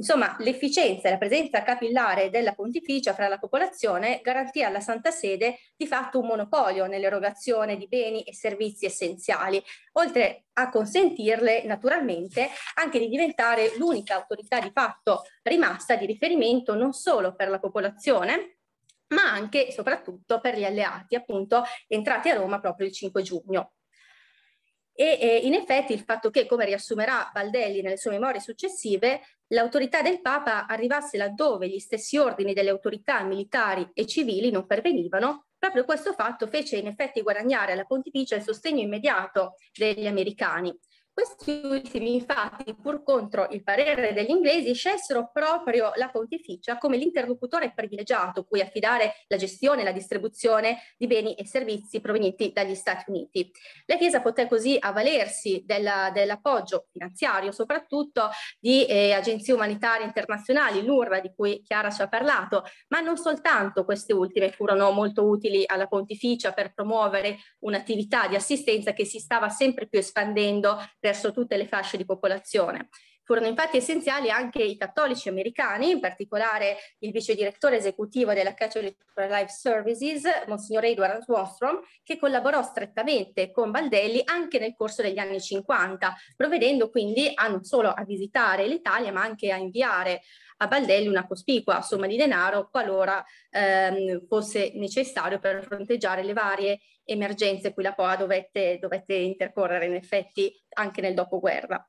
Insomma, l'efficienza e la presenza capillare della pontificia fra la popolazione garantì alla Santa Sede di fatto un monopolio nell'erogazione di beni e servizi essenziali, oltre a consentirle naturalmente anche di diventare l'unica autorità di fatto rimasta di riferimento non solo per la popolazione, ma anche e soprattutto per gli alleati, appunto entrati a Roma proprio il 5 giugno. E eh, in effetti il fatto che, come riassumerà Baldelli nelle sue memorie successive, l'autorità del Papa arrivasse laddove gli stessi ordini delle autorità militari e civili non pervenivano, proprio questo fatto fece in effetti guadagnare alla pontificia il sostegno immediato degli americani. Questi ultimi, infatti, pur contro il parere degli inglesi, scelsero proprio la pontificia come l'interlocutore privilegiato cui affidare la gestione e la distribuzione di beni e servizi provenienti dagli Stati Uniti. La Chiesa poté così avvalersi della, dell'appoggio finanziario, soprattutto di eh, agenzie umanitarie internazionali, l'URA di cui Chiara ci ha parlato, ma non soltanto queste ultime furono molto utili alla pontificia per promuovere un'attività di assistenza che si stava sempre più espandendo verso tutte le fasce di popolazione. Furono infatti essenziali anche i cattolici americani, in particolare il vice direttore esecutivo della Catholic Life Services, Monsignor Edward Swastrom, che collaborò strettamente con Baldelli anche nel corso degli anni 50, provvedendo quindi a non solo a visitare l'Italia, ma anche a inviare a Baldelli una cospicua somma di denaro qualora ehm, fosse necessario per fronteggiare le varie emergenze cui la POA dovette, dovette intercorrere in effetti anche nel dopoguerra.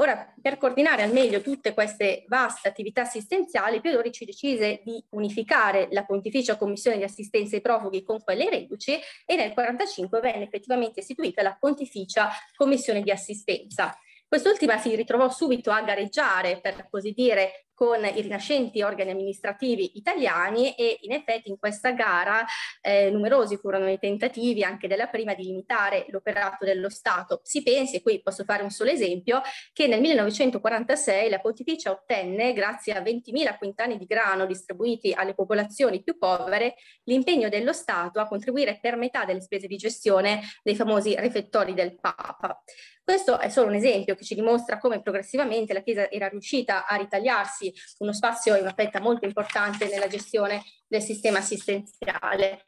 Ora, per coordinare al meglio tutte queste vaste attività assistenziali, Pio XII decise di unificare la Pontificia Commissione di Assistenza ai Profughi con quelle reduci e nel 1945 venne effettivamente istituita la Pontificia Commissione di Assistenza. Quest'ultima si ritrovò subito a gareggiare, per così dire, con i rinascenti organi amministrativi italiani e in effetti in questa gara eh, numerosi furono i tentativi anche della prima di limitare l'operato dello Stato. Si pensi, e qui posso fare un solo esempio, che nel 1946 la Pontificia ottenne, grazie a 20.000 quintali di grano distribuiti alle popolazioni più povere, l'impegno dello Stato a contribuire per metà delle spese di gestione dei famosi refettori del Papa. Questo è solo un esempio che ci dimostra come progressivamente la Chiesa era riuscita a ritagliarsi uno spazio e una fetta molto importante nella gestione del sistema assistenziale.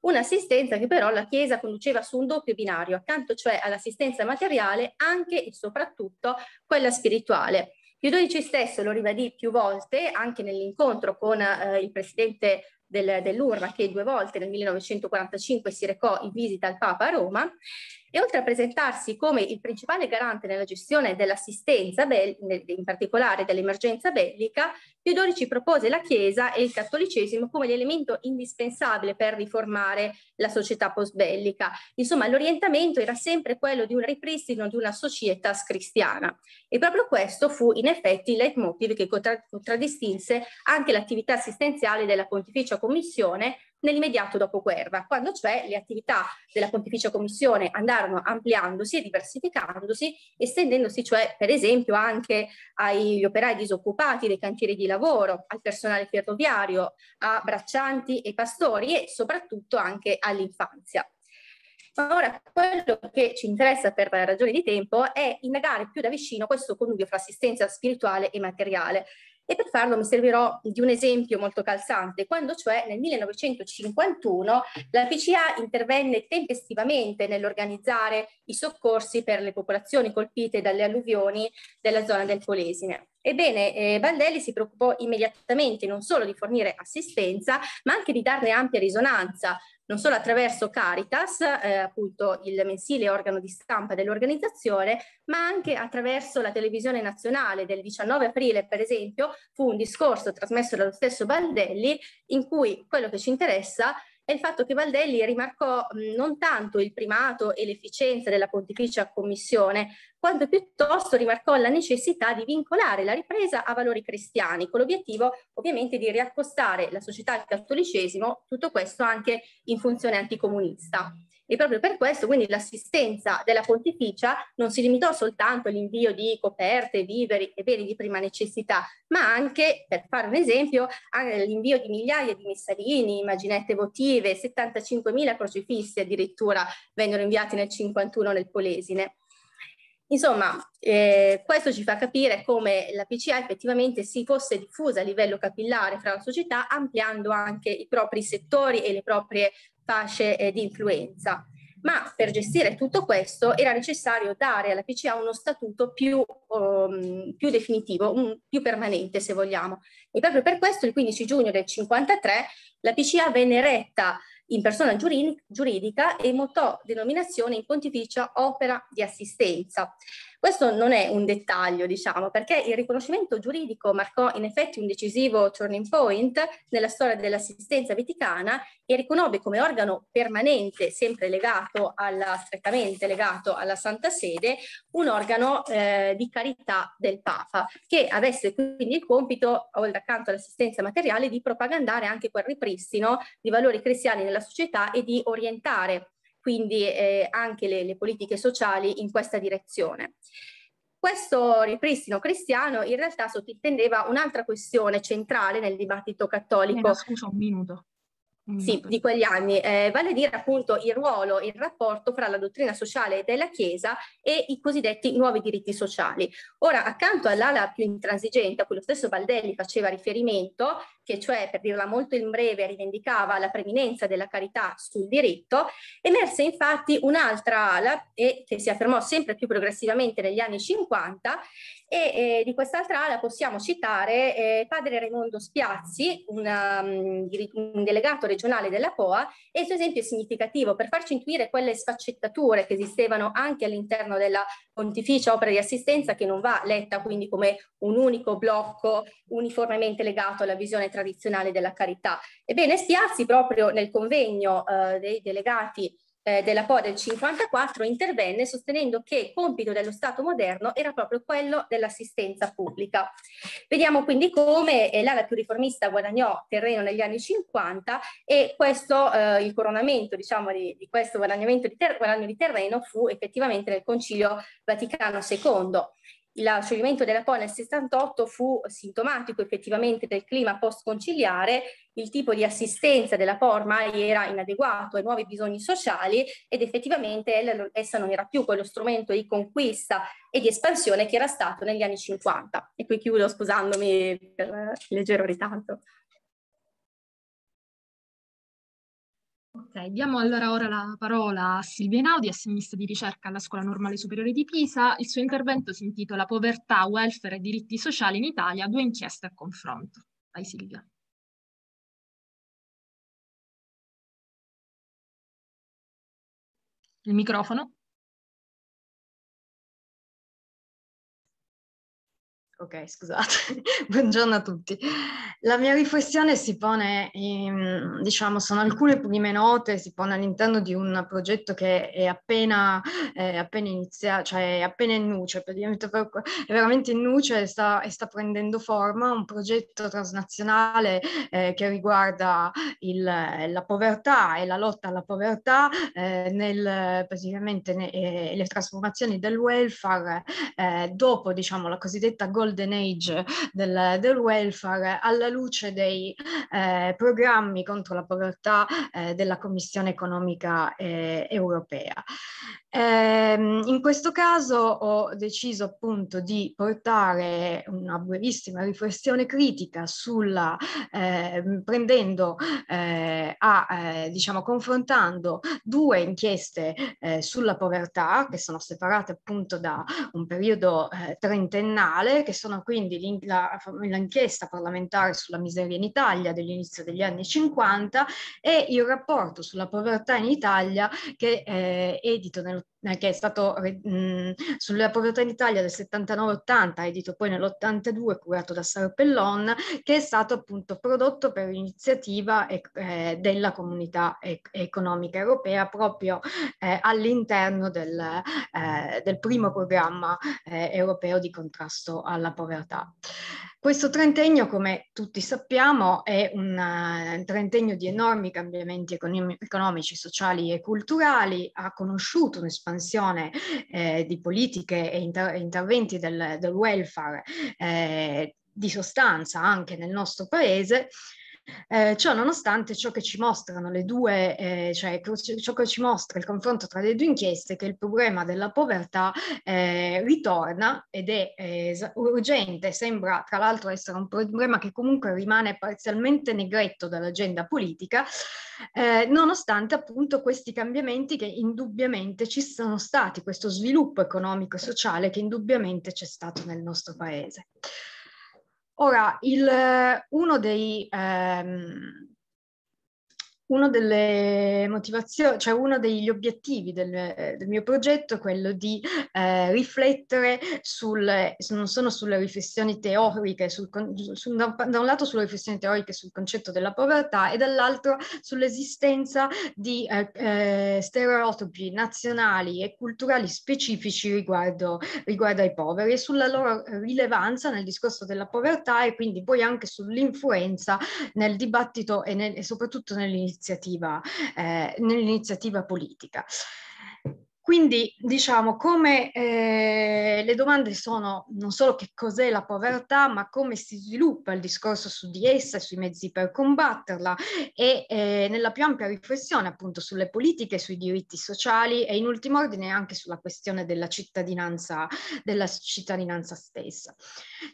Un'assistenza che però la Chiesa conduceva su un doppio binario, accanto cioè all'assistenza materiale, anche e soprattutto quella spirituale. Pio XII stesso lo ribadì più volte, anche nell'incontro con eh, il presidente del, dell'URMA, che due volte nel 1945 si recò in visita al Papa a Roma, e oltre a presentarsi come il principale garante nella gestione dell'assistenza, in particolare dell'emergenza bellica, Pio XII propose la Chiesa e il cattolicesimo come l'elemento indispensabile per riformare la società post-bellica. Insomma, l'orientamento era sempre quello di un ripristino di una società cristiana. E proprio questo fu in effetti il leitmotiv che contraddistinse anche l'attività assistenziale della Pontificia Commissione nell'immediato dopoguerra, quando cioè le attività della Pontificia Commissione andarono ampliandosi e diversificandosi, estendendosi cioè per esempio anche agli operai disoccupati dei cantieri di lavoro, al personale ferroviario, a braccianti e pastori e soprattutto anche all'infanzia. Ma ora quello che ci interessa per ragioni di tempo è indagare più da vicino questo connubio fra assistenza spirituale e materiale e per farlo mi servirò di un esempio molto calzante, quando cioè nel 1951 la PCA intervenne tempestivamente nell'organizzare i soccorsi per le popolazioni colpite dalle alluvioni della zona del Polesine. Ebbene, eh, Baldelli si preoccupò immediatamente non solo di fornire assistenza, ma anche di darne ampia risonanza, non solo attraverso Caritas, eh, appunto il mensile organo di stampa dell'organizzazione, ma anche attraverso la televisione nazionale del 19 aprile, per esempio, fu un discorso trasmesso dallo stesso Baldelli in cui quello che ci interessa è il fatto che Valdelli rimarcò non tanto il primato e l'efficienza della Pontificia Commissione, quanto piuttosto rimarcò la necessità di vincolare la ripresa a valori cristiani, con l'obiettivo ovviamente di riaccostare la società al cattolicesimo, tutto questo anche in funzione anticomunista. E proprio per questo, quindi, l'assistenza della Pontificia non si limitò soltanto all'invio di coperte, viveri e beni di prima necessità, ma anche, per fare un esempio, all'invio di migliaia di missalini, immaginette votive, 75.000 crocifissi addirittura vennero inviati nel 51 nel Polesine. Insomma, eh, questo ci fa capire come la PCA effettivamente si fosse diffusa a livello capillare fra la società, ampliando anche i propri settori e le proprie fasce eh, di influenza. Ma per gestire tutto questo era necessario dare alla PCA uno statuto più, um, più definitivo, un, più permanente se vogliamo. E proprio per questo il 15 giugno del 1953 la PCA venne retta in persona giuridica e mutò denominazione in Pontificia Opera di Assistenza. Questo non è un dettaglio, diciamo, perché il riconoscimento giuridico marcò in effetti un decisivo turning point nella storia dell'assistenza vaticana e riconobbe come organo permanente, sempre legato alla, strettamente legato alla Santa Sede, un organo eh, di carità del Papa, che avesse quindi il compito, accanto all'assistenza materiale, di propagandare anche quel ripristino di valori cristiani nella società e di orientare quindi eh, anche le, le politiche sociali in questa direzione. Questo ripristino cristiano in realtà sottintendeva un'altra questione centrale nel dibattito cattolico. Eh, scusa un minuto. Sì, di quegli anni, eh, vale a dire appunto il ruolo, il rapporto fra la dottrina sociale della Chiesa e i cosiddetti nuovi diritti sociali. Ora, accanto all'ala più intransigente, a cui lo stesso Baldelli faceva riferimento, che cioè, per dirla molto in breve, rivendicava la preminenza della carità sul diritto, emerse infatti un'altra ala e che si affermò sempre più progressivamente negli anni 50 e eh, di quest'altra ala possiamo citare eh, padre Raimondo Spiazzi, una, um, un delegato regionale della POA, e il suo esempio è significativo per farci intuire quelle sfaccettature che esistevano anche all'interno della pontificia opera di assistenza che non va letta quindi come un unico blocco uniformemente legato alla visione tradizionale della carità. Ebbene, Spiazzi proprio nel convegno eh, dei delegati eh, della PO del 54 intervenne sostenendo che il compito dello Stato moderno era proprio quello dell'assistenza pubblica. Vediamo quindi come eh, l'ala più riformista guadagnò terreno negli anni 50 e questo, eh, il coronamento diciamo, di, di questo guadagnamento di, ter- guadagno di terreno fu effettivamente nel Concilio Vaticano II il scioglimento della PO nel 68 fu sintomatico effettivamente del clima post-conciliare, il tipo di assistenza della PO ormai era inadeguato ai nuovi bisogni sociali ed effettivamente essa non era più quello strumento di conquista e di espansione che era stato negli anni 50. E qui chiudo scusandomi per il leggero ritardo. Ok, diamo allora ora la parola a Silvia Einaudi, assegnista di ricerca alla Scuola Normale Superiore di Pisa. Il suo intervento si intitola Povertà, welfare e diritti sociali in Italia, due inchieste a confronto. Vai Silvia. Il microfono. Ok, scusate, [LAUGHS] buongiorno a tutti. La mia riflessione si pone, in, diciamo, sono alcune prime note, si pone all'interno di un progetto che è appena, è appena iniziato, cioè è appena in nuce, praticamente è veramente in nuce e sta, e sta prendendo forma, un progetto transnazionale eh, che riguarda il, la povertà e la lotta alla povertà, eh, nel, praticamente ne, eh, le trasformazioni del welfare eh, dopo, diciamo, la cosiddetta gold golden age del, del welfare alla luce dei eh, programmi contro la povertà eh, della Commissione economica eh, europea. Ehm, in questo caso ho deciso appunto di portare una brevissima riflessione critica sulla, eh, prendendo eh, a, eh, diciamo, confrontando due inchieste eh, sulla povertà che sono separate appunto da un periodo eh, trentennale, che sono quindi l'inchiesta parlamentare sulla miseria in Italia dell'inizio degli anni 50 e il rapporto sulla povertà in Italia che è edito nel che è stato mh, sulla povertà in Italia del 79-80, edito poi nell'82, curato da Sara Pellon, che è stato appunto prodotto per iniziativa eh, della comunità economica europea proprio eh, all'interno del, eh, del, primo programma eh, europeo di contrasto alla povertà. Questo trentennio, come tutti sappiamo, è un, un trentennio di enormi cambiamenti econom- economici, sociali e culturali, ha conosciuto un'espansione eh, di politiche e inter- interventi del, del welfare eh, di sostanza anche nel nostro paese eh, ciò nonostante ciò che ci mostrano le due, eh, cioè ciò che ci mostra il confronto tra le due inchieste, che il problema della povertà eh, ritorna ed è eh, urgente, sembra tra l'altro essere un problema che comunque rimane parzialmente negretto dall'agenda politica, eh, nonostante appunto questi cambiamenti che indubbiamente ci sono stati, questo sviluppo economico e sociale che indubbiamente c'è stato nel nostro paese. Ora, il, uno dei, ehm, una delle motivazioni, cioè uno degli obiettivi del, del mio progetto è quello di eh, riflettere sulle, non solo sulle riflessioni teoriche, sul, su, da, da, un lato sulle riflessioni teoriche sul concetto della povertà e dall'altro sull'esistenza di eh, eh, stereotipi nazionali e culturali specifici riguardo, riguardo ai poveri e sulla loro rilevanza nel discorso della povertà e quindi poi anche sull'influenza nel dibattito e, nel, e soprattutto nell'iniziativa nell'iniziativa, eh, nell'iniziativa politica. Quindi diciamo come eh, le domande sono non solo che cos'è la povertà, ma come si sviluppa il discorso su di essa, sui mezzi per combatterla e eh, nella più ampia riflessione appunto sulle politiche, sui diritti sociali e in ultimo ordine anche sulla questione della cittadinanza, della cittadinanza stessa.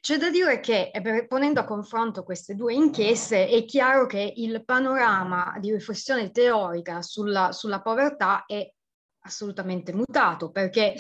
C'è da dire che eh, ponendo a confronto queste due inchieste è chiaro che il panorama di riflessione teorica sulla, sulla povertà è assolutamente mutato perché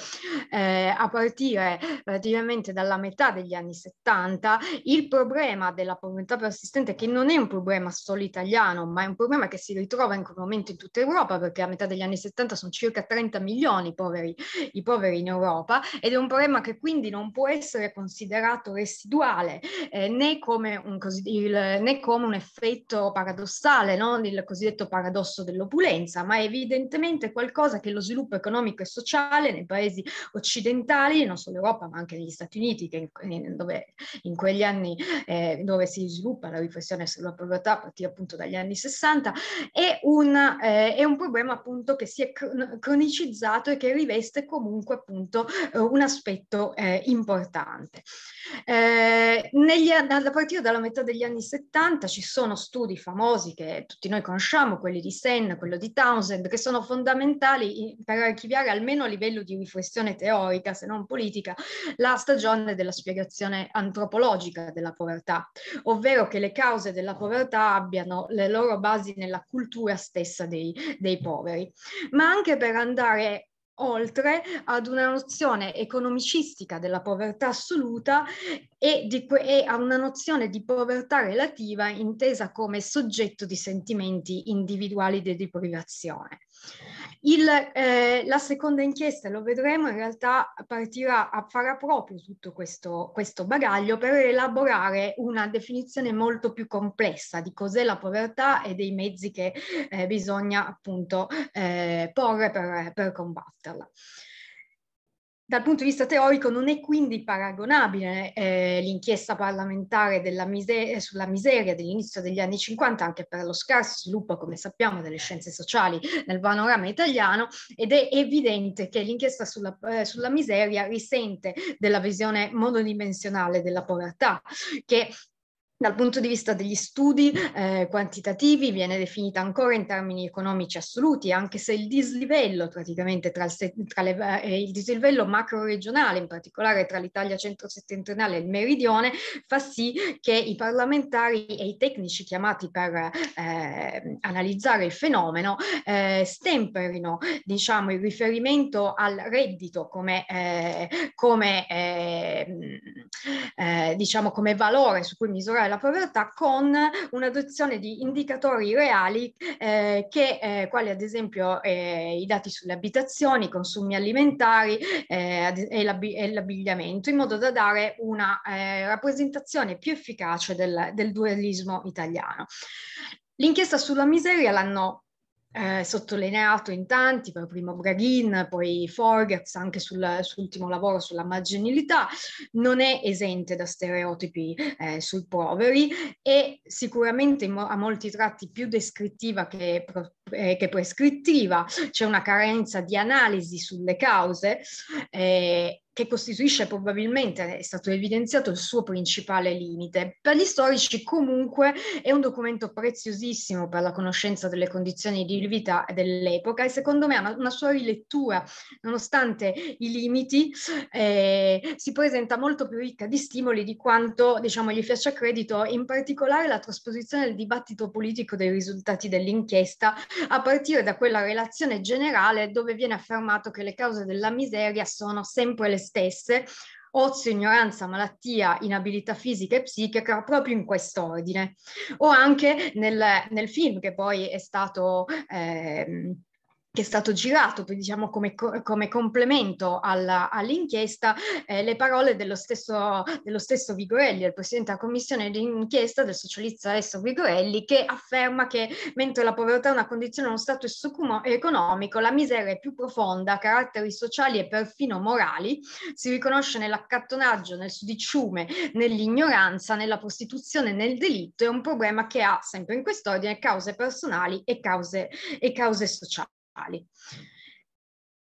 eh, a partire praticamente dalla metà degli anni 70 il problema della povertà persistente che non è un problema solo italiano ma è un problema che si ritrova in quel momento in tutta Europa perché a metà degli anni 70 sono circa 30 milioni i poveri, i poveri in Europa ed è un problema che quindi non può essere considerato residuale eh, né, come un il, né come un effetto paradossale no? il cosiddetto paradosso dell'opulenza ma è evidentemente qualcosa che lo sviluppo economico e sociale nei paesi occidentali, non solo Europa ma anche negli Stati Uniti, che in, dove in quegli anni eh, dove si sviluppa la riflessione sulla povertà a partire appunto dagli anni 60, è un, eh, è un problema appunto che si è cronicizzato e che riveste comunque appunto eh, un aspetto eh, importante. Eh, negli, a partire dalla metà degli anni 70 ci sono studi famosi che tutti noi conosciamo, quelli di Senn, quello di Townsend, che sono fondamentali per archiviare almeno a livello di riflessione teorica, se non politica, la stagione della spiegazione antropologica della povertà, ovvero che le cause della povertà abbiano le loro basi nella cultura stessa dei, dei poveri, ma anche per andare oltre ad una nozione economicistica della povertà assoluta e, di, e, a una nozione di povertà relativa intesa come soggetto di sentimenti individuali di deprivazione. Il, eh, la seconda inchiesta, lo vedremo, in realtà partirà a fare proprio tutto questo, questo bagaglio per elaborare una definizione molto più complessa di cos'è la povertà e dei mezzi che eh, bisogna appunto eh, porre per, per combatterla. Dal punto di vista teorico non è quindi paragonabile eh, l'inchiesta parlamentare miseria, sulla miseria dell'inizio degli anni 50 anche per lo scarso sviluppo, come sappiamo, delle scienze sociali nel panorama italiano ed è evidente che l'inchiesta sulla, eh, sulla miseria risente della visione monodimensionale della povertà che dal punto di vista degli studi eh, quantitativi viene definita ancora in termini economici assoluti, anche se il dislivello praticamente tra il, tra le, eh, il dislivello macro-regionale, in particolare tra l'Italia centro-settentrionale e il meridione, fa sì che i parlamentari e i tecnici chiamati per eh, analizzare il fenomeno eh, stemperino diciamo, il riferimento al reddito come, eh, come, ehm, eh, diciamo, come valore su cui misurare la povertà con un'adozione di indicatori reali eh, che, eh, quali ad esempio eh, i dati sulle abitazioni, i consumi alimentari eh, e, l'abbigliamento, in modo da dare una eh, rappresentazione più efficace del, del dualismo italiano. L'inchiesta sulla miseria l'hanno eh, sottolineato in tanti, per primo Braghin, poi Forgers, anche sul, sull'ultimo lavoro sulla marginalità, non è esente da stereotipi eh, sui poveri e sicuramente mo- a molti tratti più descrittiva che, eh, che prescrittiva, c'è una carenza di analisi sulle cause eh, che costituisce probabilmente, è stato evidenziato, il suo principale limite. Per gli storici comunque è un documento preziosissimo per la conoscenza delle condizioni di vita dell'epoca e secondo me una, una sua rilettura, nonostante i limiti, eh, si presenta molto più ricca di stimoli di quanto diciamo, gli faccia credito, in particolare la trasposizione del dibattito politico dei risultati dell'inchiesta a partire da quella relazione generale dove viene affermato che le cause della miseria sono sempre le stesse, ozio, ignoranza, malattia, inabilità fisica e psichica, proprio in quest'ordine. O anche nel, nel film che poi è stato... Eh, che è stato girato diciamo, come, come complemento alla, all'inchiesta, eh, le parole dello stesso, dello stesso Vigorelli, il presidente della commissione d'inchiesta del socialista Alessio Vigorelli, che afferma che mentre la povertà è una condizione dello stato economico, la miseria è più profonda, ha caratteri sociali e perfino morali, si riconosce nell'accattonaggio, nel sudiciume, nell'ignoranza, nella prostituzione, nel delitto, è un problema che ha, sempre in quest'ordine, cause personali e cause, e cause sociali.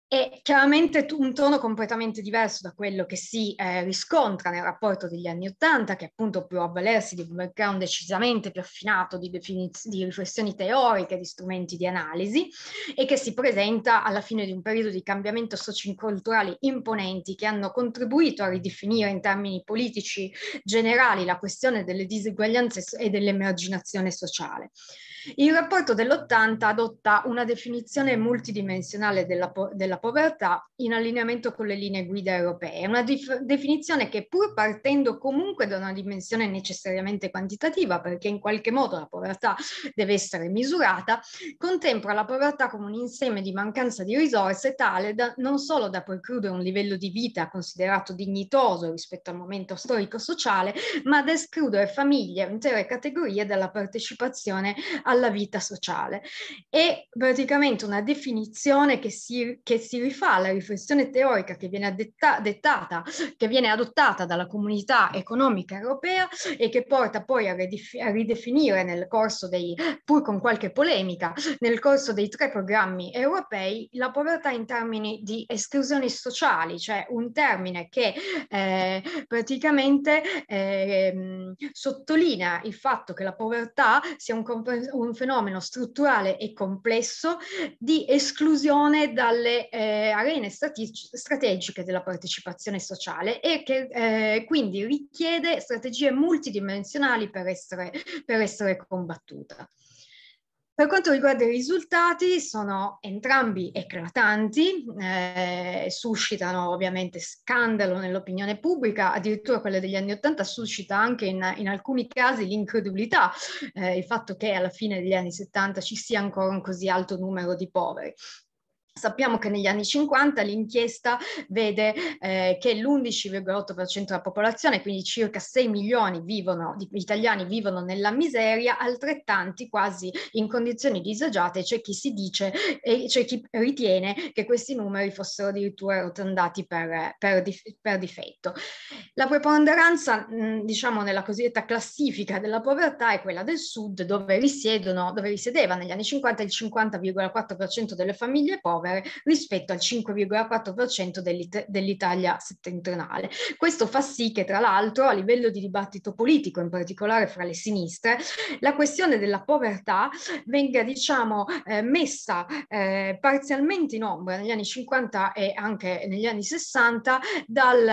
È chiaramente un tono completamente diverso da quello che si eh, riscontra nel rapporto degli anni Ottanta, che appunto può avvalersi di un background decisamente più affinato di, definiz- di riflessioni teoriche, di strumenti di analisi, e che si presenta alla fine di un periodo di cambiamento socioculturali imponenti che hanno contribuito a ridefinire in termini politici generali la questione delle diseguaglianze e dell'emarginazione sociale. Il rapporto dell'80 adotta una definizione multidimensionale della, po- della, povertà in allineamento con le linee guida europee, una dif- definizione che pur partendo comunque da una dimensione necessariamente quantitativa, perché in qualche modo la povertà deve essere misurata, contempla la povertà come un insieme di mancanza di risorse tale da, non solo da precludere un livello di vita considerato dignitoso rispetto al momento storico-sociale, ma da escludere famiglie intere categorie dalla partecipazione alla vita sociale. È praticamente una definizione che si, che si rifà alla riflessione teorica che viene detta, dettata, che viene adottata dalla comunità economica europea e che porta poi a, ridef- a ridefinire nel corso dei, pur con qualche polemica, nel corso dei tre programmi europei, la povertà in termini di esclusioni sociali, cioè un termine che eh, praticamente eh, sottolinea il fatto che la povertà sia un, un fenomeno strutturale e complesso di esclusione dalle eh, arene strate- strategiche della partecipazione sociale e che eh, quindi richiede strategie multidimensionali per essere, per essere combattuta. Per quanto riguarda i risultati, sono entrambi eclatanti, eh, suscitano ovviamente scandalo nell'opinione pubblica, addirittura quelle degli anni Ottanta suscita anche in, in, alcuni casi l'incredulità, eh, il fatto che alla fine degli anni 70 ci sia ancora un così alto numero di poveri. Sappiamo che negli anni 50 l'inchiesta vede eh, che l'11,8% della popolazione, quindi circa 6 milioni vivono, di italiani vivono nella miseria, altrettanti quasi in condizioni disagiate, c'è chi si dice e c'è chi ritiene che questi numeri fossero addirittura rotondati per, per, dif- per difetto. La preponderanza, mh, diciamo, nella cosiddetta classifica della povertà è quella del sud, dove risiedono, dove risiedeva negli anni 50 il 50,4% delle famiglie povere povere rispetto al 5,4% dell'It- dell'Italia settentrionale. Questo fa sì che tra l'altro a livello di dibattito politico, in particolare fra le sinistre, la questione della povertà venga diciamo eh, messa eh, parzialmente in ombra negli anni 50 e anche negli anni 60 dal,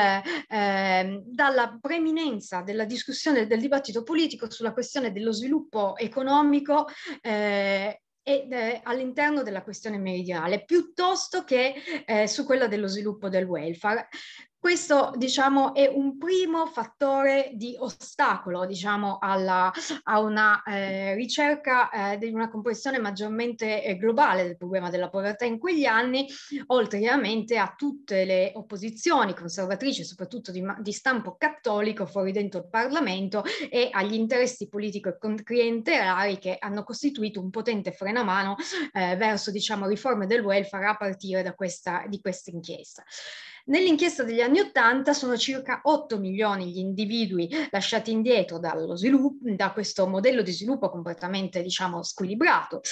eh, dalla preeminenza della discussione del dibattito politico sulla questione dello sviluppo economico eh, ed, eh, all'interno della questione meridionale, piuttosto che eh, su quella dello sviluppo del welfare. Questo diciamo, è un primo fattore di ostacolo diciamo, alla, a una eh, ricerca eh, di una comprensione maggiormente eh, globale del problema della povertà in quegli anni, oltre ovviamente a tutte le opposizioni conservatrici, soprattutto di, di stampo cattolico, fuori dentro il Parlamento e agli interessi politico e clientelari che hanno costituito un potente freno a mano eh, verso diciamo, riforme del welfare a partire da questa, di questa inchiesta. Nell'inchiesta degli anni Ottanta sono circa 8 milioni gli individui lasciati indietro dallo sviluppo, da questo modello di sviluppo completamente, diciamo, squilibrato.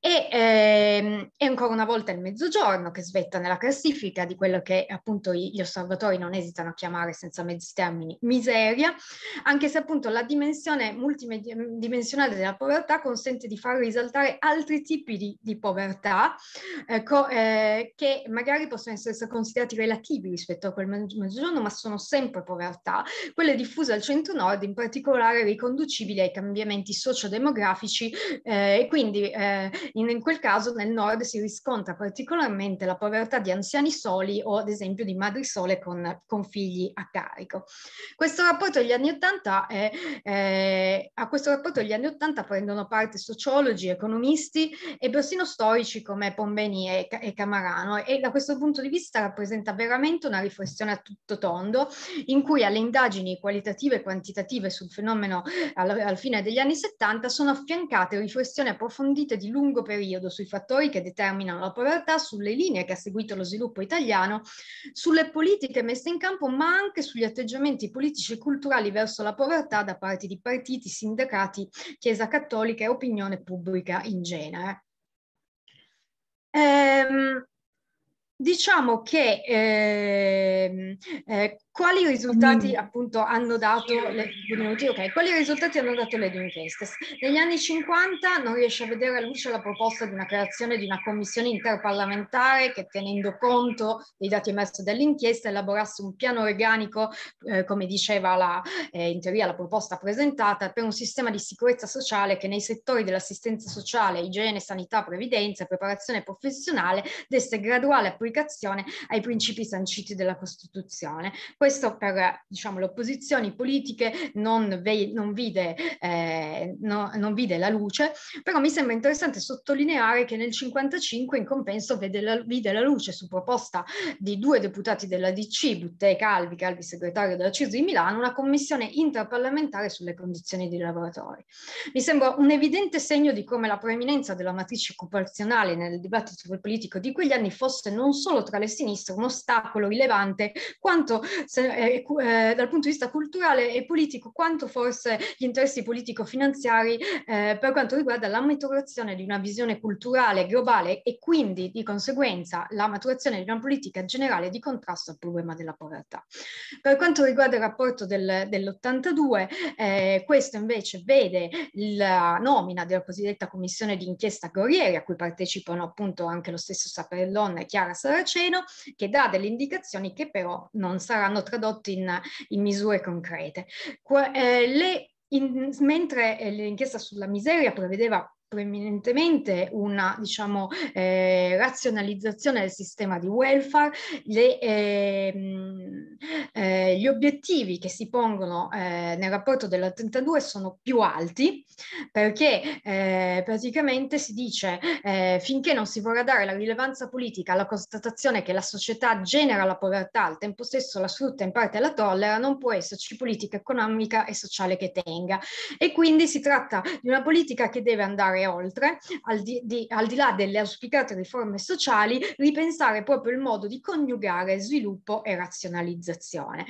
E ehm, è ancora una volta il mezzogiorno che svetta nella classifica di quello che appunto gli osservatori non esitano a chiamare senza mezzi termini miseria, anche se appunto la dimensione multidimensionale della povertà consente di far risaltare altri tipi di, di povertà eh, co- eh, che magari possono essere considerati relativi negativi rispetto a quel mezzogiorno, ma sono sempre povertà, quelle diffuse al centro-nord, in particolare riconducibili ai cambiamenti sociodemografici eh, e quindi eh, in, in, quel caso nel nord si riscontra particolarmente la povertà di anziani soli o ad esempio di madri sole con, con figli a carico. Questo rapporto degli anni 80 è, eh, a questo rapporto degli anni 80 prendono parte sociologi, economisti e persino storici come Pombeni e, e Camarano e da questo punto di vista rappresenta veramente sicuramente una riflessione a tutto tondo in cui alle indagini qualitative e quantitative sul fenomeno al, al fine degli anni 70 sono affiancate riflessioni approfondite di lungo periodo sui fattori che determinano la povertà, sulle linee che ha seguito lo sviluppo italiano, sulle politiche messe in campo, ma anche sugli atteggiamenti politici e culturali verso la povertà da parte di partiti, sindacati, Chiesa Cattolica e opinione pubblica in genere. Ehm, Diciamo che eh, eh, quali risultati mm. appunto hanno dato le, minuti, okay. quali risultati hanno dato le due inchieste? Negli anni 50 non riesce a vedere a luce la proposta di una creazione di una commissione interparlamentare che tenendo conto dei dati emersi dall'inchiesta elaborasse un piano organico, eh, come diceva la, eh, in teoria la proposta presentata, per un sistema di sicurezza sociale che nei settori dell'assistenza sociale, igiene, sanità, previdenza e preparazione professionale desse graduale applicazione ai principi sanciti della Costituzione questo per diciamo, le opposizioni politiche non, ve, non, vide, eh, no, non, vide, la luce, però mi sembra interessante sottolineare che nel 1955 in compenso la, vide la luce su proposta di due deputati della DC, Buttè e Calvi, Calvi segretario della CISI di Milano, una commissione interparlamentare sulle condizioni dei lavoratori. Mi sembra un evidente segno di come la preeminenza della matrice occupazionale nel dibattito politico di quegli anni fosse non solo tra le sinistre un ostacolo rilevante, quanto eh, eh, dal punto di vista culturale e politico quanto forse gli interessi politico-finanziari eh, per quanto riguarda la maturazione di una visione culturale globale e quindi di conseguenza la maturazione di una politica generale di contrasto al problema della povertà. Per quanto riguarda il rapporto del, dell'82, eh, questo invece vede la nomina della cosiddetta commissione di inchiesta Corriere, a cui partecipano appunto anche lo stesso Saperlon e Chiara Saraceno, che dà delle indicazioni che però non saranno tradotti in, in misure concrete. Qua, eh, le, in, mentre eh, l'inchiesta sulla miseria prevedeva preminentemente una diciamo, eh, razionalizzazione del sistema di welfare, le, eh, eh, gli obiettivi che si pongono eh, nel rapporto dell'82 sono più alti perché eh, praticamente si dice eh, finché non si vorrà dare la rilevanza politica alla constatazione che la società genera la povertà, al tempo stesso la sfrutta in parte la tollera, non può esserci politica economica e sociale che tenga. E quindi si tratta di una politica che deve andare oltre, al di, di, al di là delle auspicate riforme sociali, ripensare proprio il modo di coniugare sviluppo e razionalizzazione.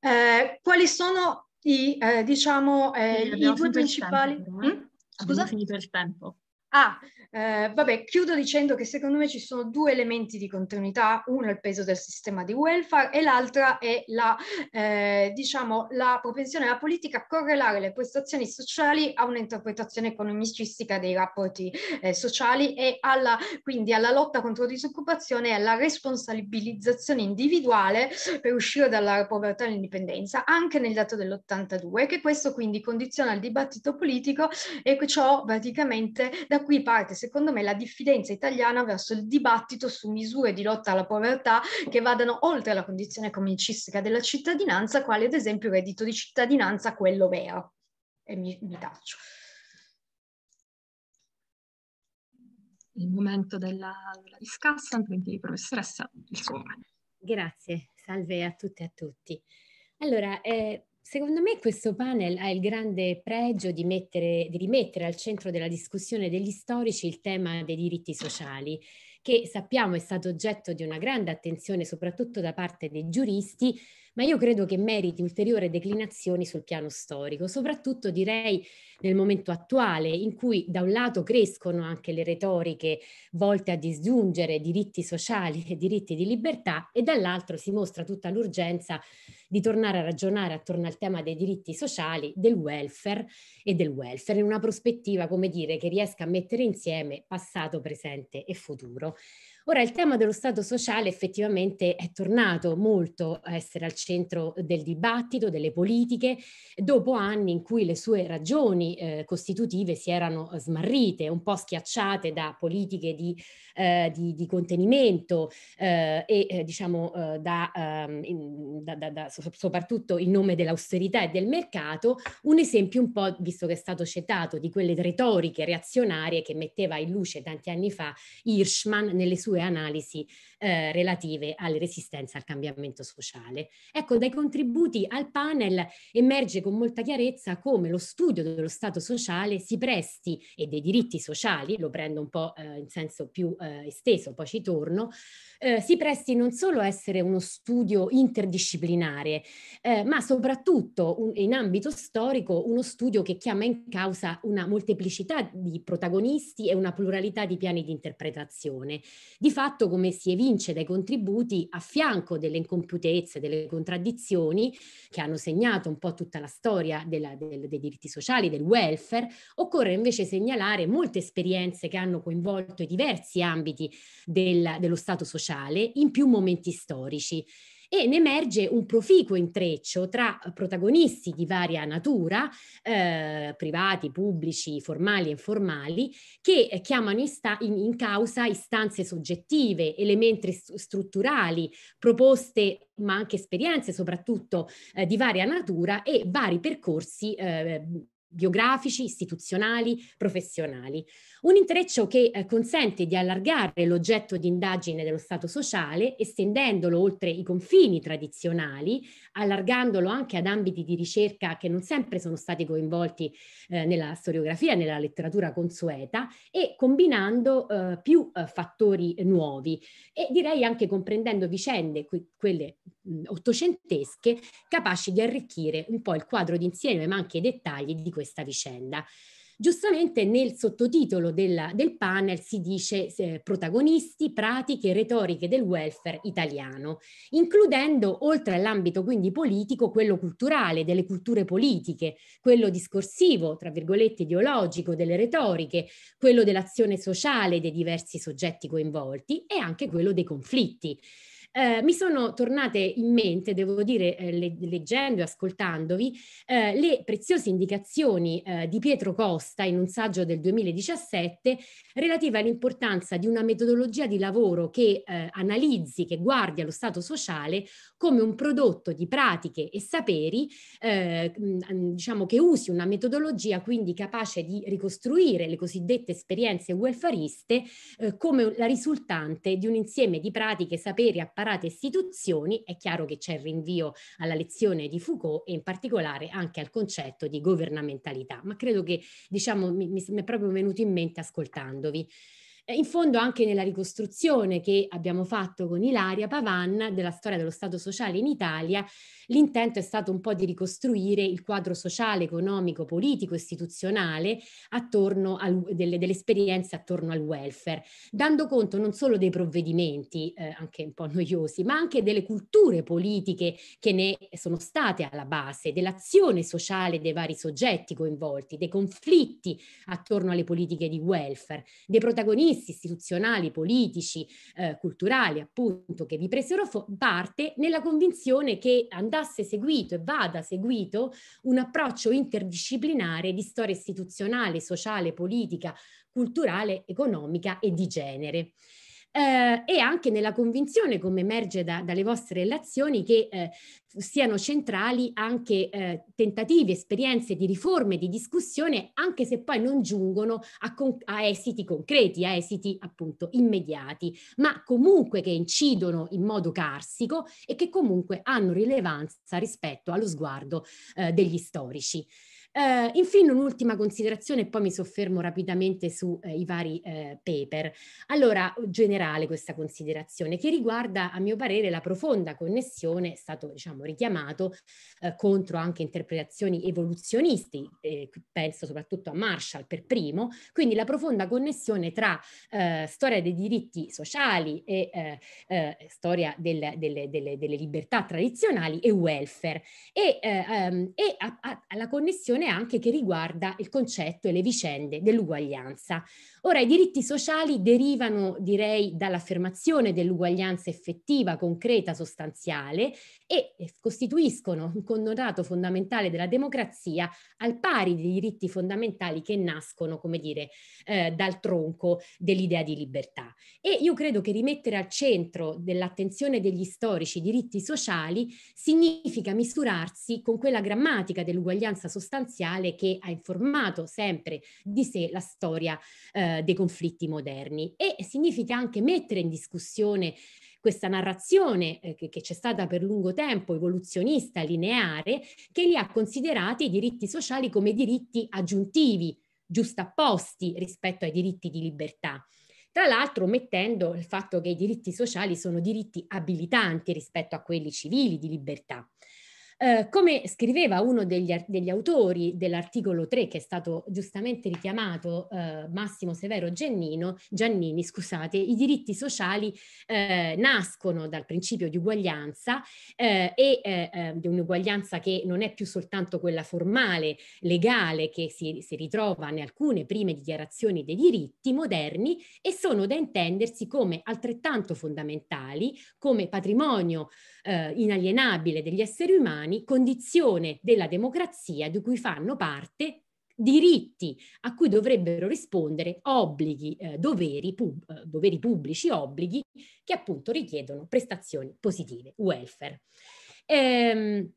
Eh, quali sono i, eh, diciamo, eh, i due principali... Tempo, però, eh? mm? Scusa? Abbiamo finito il tempo. Ah, eh, vabbè, chiudo dicendo che secondo me ci sono due elementi di continuità, uno è il peso del sistema di welfare e l'altra è la, eh, diciamo, la propensione alla politica a correlare le prestazioni sociali a un'interpretazione economicistica dei rapporti eh, sociali e alla, quindi alla lotta contro la disoccupazione e alla responsabilizzazione individuale per uscire dalla povertà e all'indipendenza, anche nel dato dell'82, che questo quindi condiziona il dibattito politico e ciò praticamente da qui parte secondo me la diffidenza italiana verso il dibattito su misure di lotta alla povertà che vadano oltre la condizione economicistica della cittadinanza, quale ad esempio il reddito di cittadinanza, quello vero. E mi, mi taccio. Il momento della, della discassa, quindi professoressa, il suo Grazie, salve a tutte e a tutti. Allora, eh, Secondo me questo panel ha il grande pregio di, mettere, di, rimettere al centro della discussione degli storici il tema dei diritti sociali, che sappiamo è stato oggetto di una grande attenzione soprattutto da parte dei giuristi, ma io credo che meriti ulteriori declinazioni sul piano storico, soprattutto direi nel momento attuale in cui da un lato crescono anche le retoriche volte a disgiungere diritti sociali e diritti di libertà e dall'altro si mostra tutta l'urgenza di tornare a ragionare attorno al tema dei diritti sociali, del welfare e del welfare in una prospettiva, come dire, che riesca a mettere insieme passato, presente e futuro. Ora, il tema dello Stato sociale effettivamente è tornato molto a essere al centro del dibattito, delle politiche, dopo anni in cui le sue ragioni eh, costitutive si erano smarrite, un po' schiacciate da politiche di, eh, di, di contenimento eh, e eh, diciamo eh, da, ehm, in, da, da, da, soprattutto in nome dell'austerità e del mercato, un esempio un po', visto che è stato citato, di quelle retoriche reazionarie che metteva in luce tanti anni fa Hirschman nelle sue sue analisi eh, relative alle resistenze al cambiamento sociale. Ecco, dai contributi al panel emerge con molta chiarezza come lo studio dello Stato sociale si presti e dei diritti sociali, lo prendo un po' eh, in senso più eh, esteso, poi ci torno, eh, si presti non solo a essere uno studio interdisciplinare, eh, ma soprattutto un, in ambito storico uno studio che chiama in causa una molteplicità di protagonisti e una pluralità di piani di interpretazione. Di fatto, come si evince dai contributi, a fianco delle incompiutezze, delle contraddizioni che hanno segnato un po' tutta la storia della, del, dei diritti sociali, del welfare, occorre invece segnalare molte esperienze che hanno coinvolto i diversi ambiti del, dello Stato sociale in più momenti storici e ne emerge un proficuo intreccio tra protagonisti di varia natura, eh, privati, pubblici, formali e informali, che chiamano in, sta- in, in causa istanze soggettive, elementi strutturali, proposte ma anche esperienze soprattutto eh, di varia natura e vari percorsi eh, biografici, istituzionali, professionali. Un intreccio che eh, consente di allargare l'oggetto di indagine dello Stato sociale, estendendolo oltre i confini tradizionali, allargandolo anche ad ambiti di ricerca che non sempre sono stati coinvolti eh, nella storiografia, nella letteratura consueta, e combinando eh, più eh, fattori nuovi e direi anche comprendendo vicende, que- quelle mh, ottocentesche, capaci di arricchire un po' il quadro d'insieme, ma anche i dettagli di questa vicenda. Giustamente nel sottotitolo della, del panel si dice eh, protagonisti, pratiche retoriche del welfare italiano, includendo oltre all'ambito quindi politico quello culturale, delle culture politiche, quello discorsivo, tra virgolette ideologico, delle retoriche, quello dell'azione sociale dei diversi soggetti coinvolti e anche quello dei conflitti. Eh, mi sono tornate in mente, devo dire, eh, le, leggendo e ascoltandovi, eh, le preziose indicazioni eh, di Pietro Costa in un saggio del 2017 relative all'importanza di una metodologia di lavoro che eh, analizzi, che guardi allo stato sociale come un prodotto di pratiche e saperi, eh, diciamo che usi una metodologia quindi capace di ricostruire le cosiddette esperienze welfariste come la risultante di un insieme di pratiche, saperi, apparati separate istituzioni, è chiaro che c'è il rinvio alla lezione di Foucault e in particolare anche al concetto di governamentalità, ma credo che diciamo mi, mi è proprio venuto in mente ascoltandovi. In fondo anche nella ricostruzione che abbiamo fatto con Ilaria Pavan della storia dello Stato sociale in Italia, l'intento è stato un po' di ricostruire il quadro sociale, economico, politico, istituzionale al, delle, delle esperienze attorno al welfare, dando conto non solo dei provvedimenti, eh, anche un po' noiosi, ma anche delle culture politiche che ne sono state alla base, dell'azione sociale dei vari soggetti coinvolti, dei conflitti attorno alle politiche di welfare, dei protagonisti protagonisti istituzionali, politici, eh, culturali, appunto, che vi presero parte nella convinzione che andasse seguito e vada seguito un approccio interdisciplinare di storia istituzionale, sociale, politica, culturale, economica e di genere eh, e anche nella convinzione, come emerge da, dalle vostre relazioni, che eh, siano centrali anche eh, tentativi, esperienze di riforme, di discussione, anche se poi non giungono a, con- a esiti concreti, a esiti appunto immediati, ma comunque che incidono in modo carsico e che comunque hanno rilevanza rispetto allo sguardo eh, degli storici. Uh, infine un'ultima considerazione e poi mi soffermo rapidamente sui uh, vari uh, paper. Allora, generale questa considerazione che riguarda a mio parere la profonda connessione, è stato diciamo richiamato contro anche interpretazioni evoluzionisti, eh, penso soprattutto a Marshall per primo, quindi la profonda connessione tra storia dei diritti sociali e storia del, delle, delle, delle, libertà tradizionali e welfare e, um, e a, a, alla connessione anche che riguarda il concetto e le vicende dell'uguaglianza. Ora, i diritti sociali derivano, direi, dall'affermazione dell'uguaglianza effettiva, concreta, sostanziale e costituiscono un connotato fondamentale della democrazia al pari dei diritti fondamentali che nascono, come dire, eh, dal tronco dell'idea di libertà. E io credo che rimettere al centro dell'attenzione degli storici i diritti sociali significa misurarsi con quella grammatica dell'uguaglianza sostanziale che ha informato sempre di sé la storia eh, dei conflitti moderni e significa anche mettere in discussione questa narrazione eh, che, che c'è stata per lungo tempo evoluzionista, lineare, che li ha considerati i diritti sociali come diritti aggiuntivi, giustapposti rispetto ai diritti di libertà. Tra l'altro mettendo il fatto che i diritti sociali sono diritti abilitanti rispetto a quelli civili di libertà. Eh, come scriveva uno degli, degli, autori dell'articolo 3 che è stato giustamente richiamato eh, Massimo Severo Giannino, Giannini, scusate, i diritti sociali eh, nascono dal principio di uguaglianza eh, e eh, eh, di un'uguaglianza che non è più soltanto quella formale, legale, che si, si ritrova in alcune prime dichiarazioni dei diritti moderni e sono da intendersi come altrettanto fondamentali, come patrimonio eh, inalienabile degli esseri umani, condizione della democrazia di cui fanno parte diritti a cui dovrebbero rispondere obblighi, eh, doveri, pub, eh, doveri pubblici, obblighi che appunto richiedono prestazioni positive, welfare. Ehm,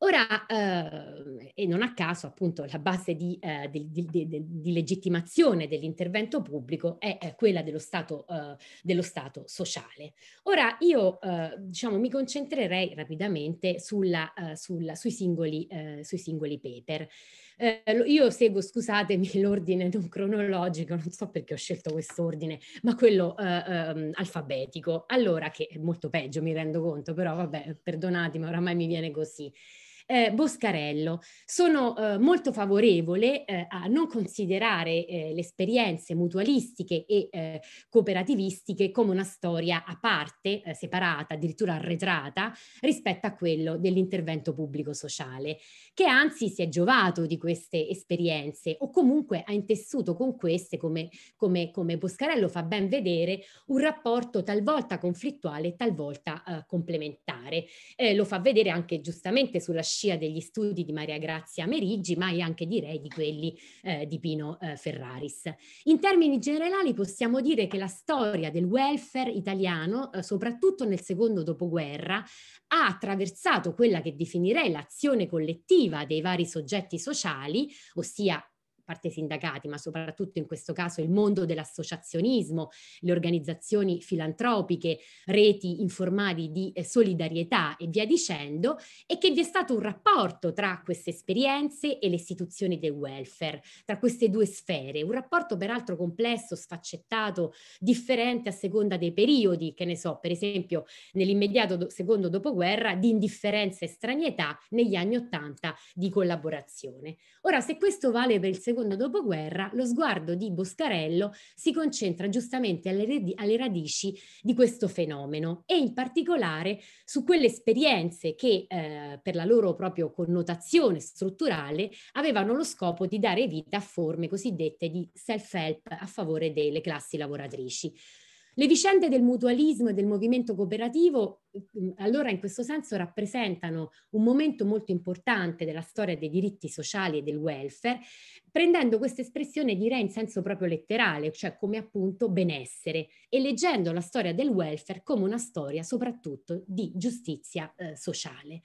Ora, eh, e non a caso, appunto, la base di, eh, di, di, di legittimazione dell'intervento pubblico è, è quella dello stato, eh, dello stato, sociale. Ora, io, eh, diciamo, mi concentrerei rapidamente sulla, eh, sulla, sui, singoli, eh, sui singoli paper. Io seguo, scusatemi, [LAUGHS] l'ordine non cronologico, non so perché ho scelto quest'ordine, ma quello ehm, alfabetico. Allora, che è molto peggio, mi rendo conto, però vabbè, perdonatemi, oramai mi viene così eh, Boscarello. Sono eh, molto favorevole eh, a non considerare eh, le esperienze mutualistiche e eh, cooperativistiche come una storia a parte, eh, separata, addirittura arretrata rispetto a quello dell'intervento pubblico sociale, che anzi si è giovato di queste esperienze o comunque ha intessuto con queste, come, come, come Boscarello fa ben vedere, un rapporto talvolta conflittuale e talvolta complementare. lo fa vedere anche giustamente sulla scia degli studi di Maria Grazia Meriggi, ma anche direi di quelli eh, di Pino eh, Ferraris. In termini generali possiamo dire che la storia del welfare italiano, eh, soprattutto nel secondo dopoguerra, ha attraversato quella che definirei l'azione collettiva dei vari soggetti sociali, ossia parte sindacati, ma soprattutto in questo caso il mondo dell'associazionismo, le organizzazioni filantropiche, reti informali di eh, solidarietà e via dicendo, e che vi è stato un rapporto tra queste esperienze e le istituzioni del welfare, tra queste due sfere, un rapporto peraltro complesso, sfaccettato, differente a seconda dei periodi, che ne so, per esempio nell'immediato do- secondo dopoguerra di indifferenza e stranietà, negli anni Ottanta di collaborazione. Ora, se questo vale per il secondo secondo dopoguerra, lo sguardo di Boscarello si concentra giustamente alle, radici di questo fenomeno e in particolare su quelle esperienze che eh, per la loro proprio connotazione strutturale avevano lo scopo di dare vita a forme cosiddette di self-help a favore delle classi lavoratrici. Le vicende del mutualismo e del movimento cooperativo mm, allora in questo senso rappresentano un momento molto importante della storia dei diritti sociali e del welfare, prendendo questa espressione direi in senso proprio letterale, cioè come appunto benessere, e leggendo la storia del welfare come una storia soprattutto di giustizia eh, sociale.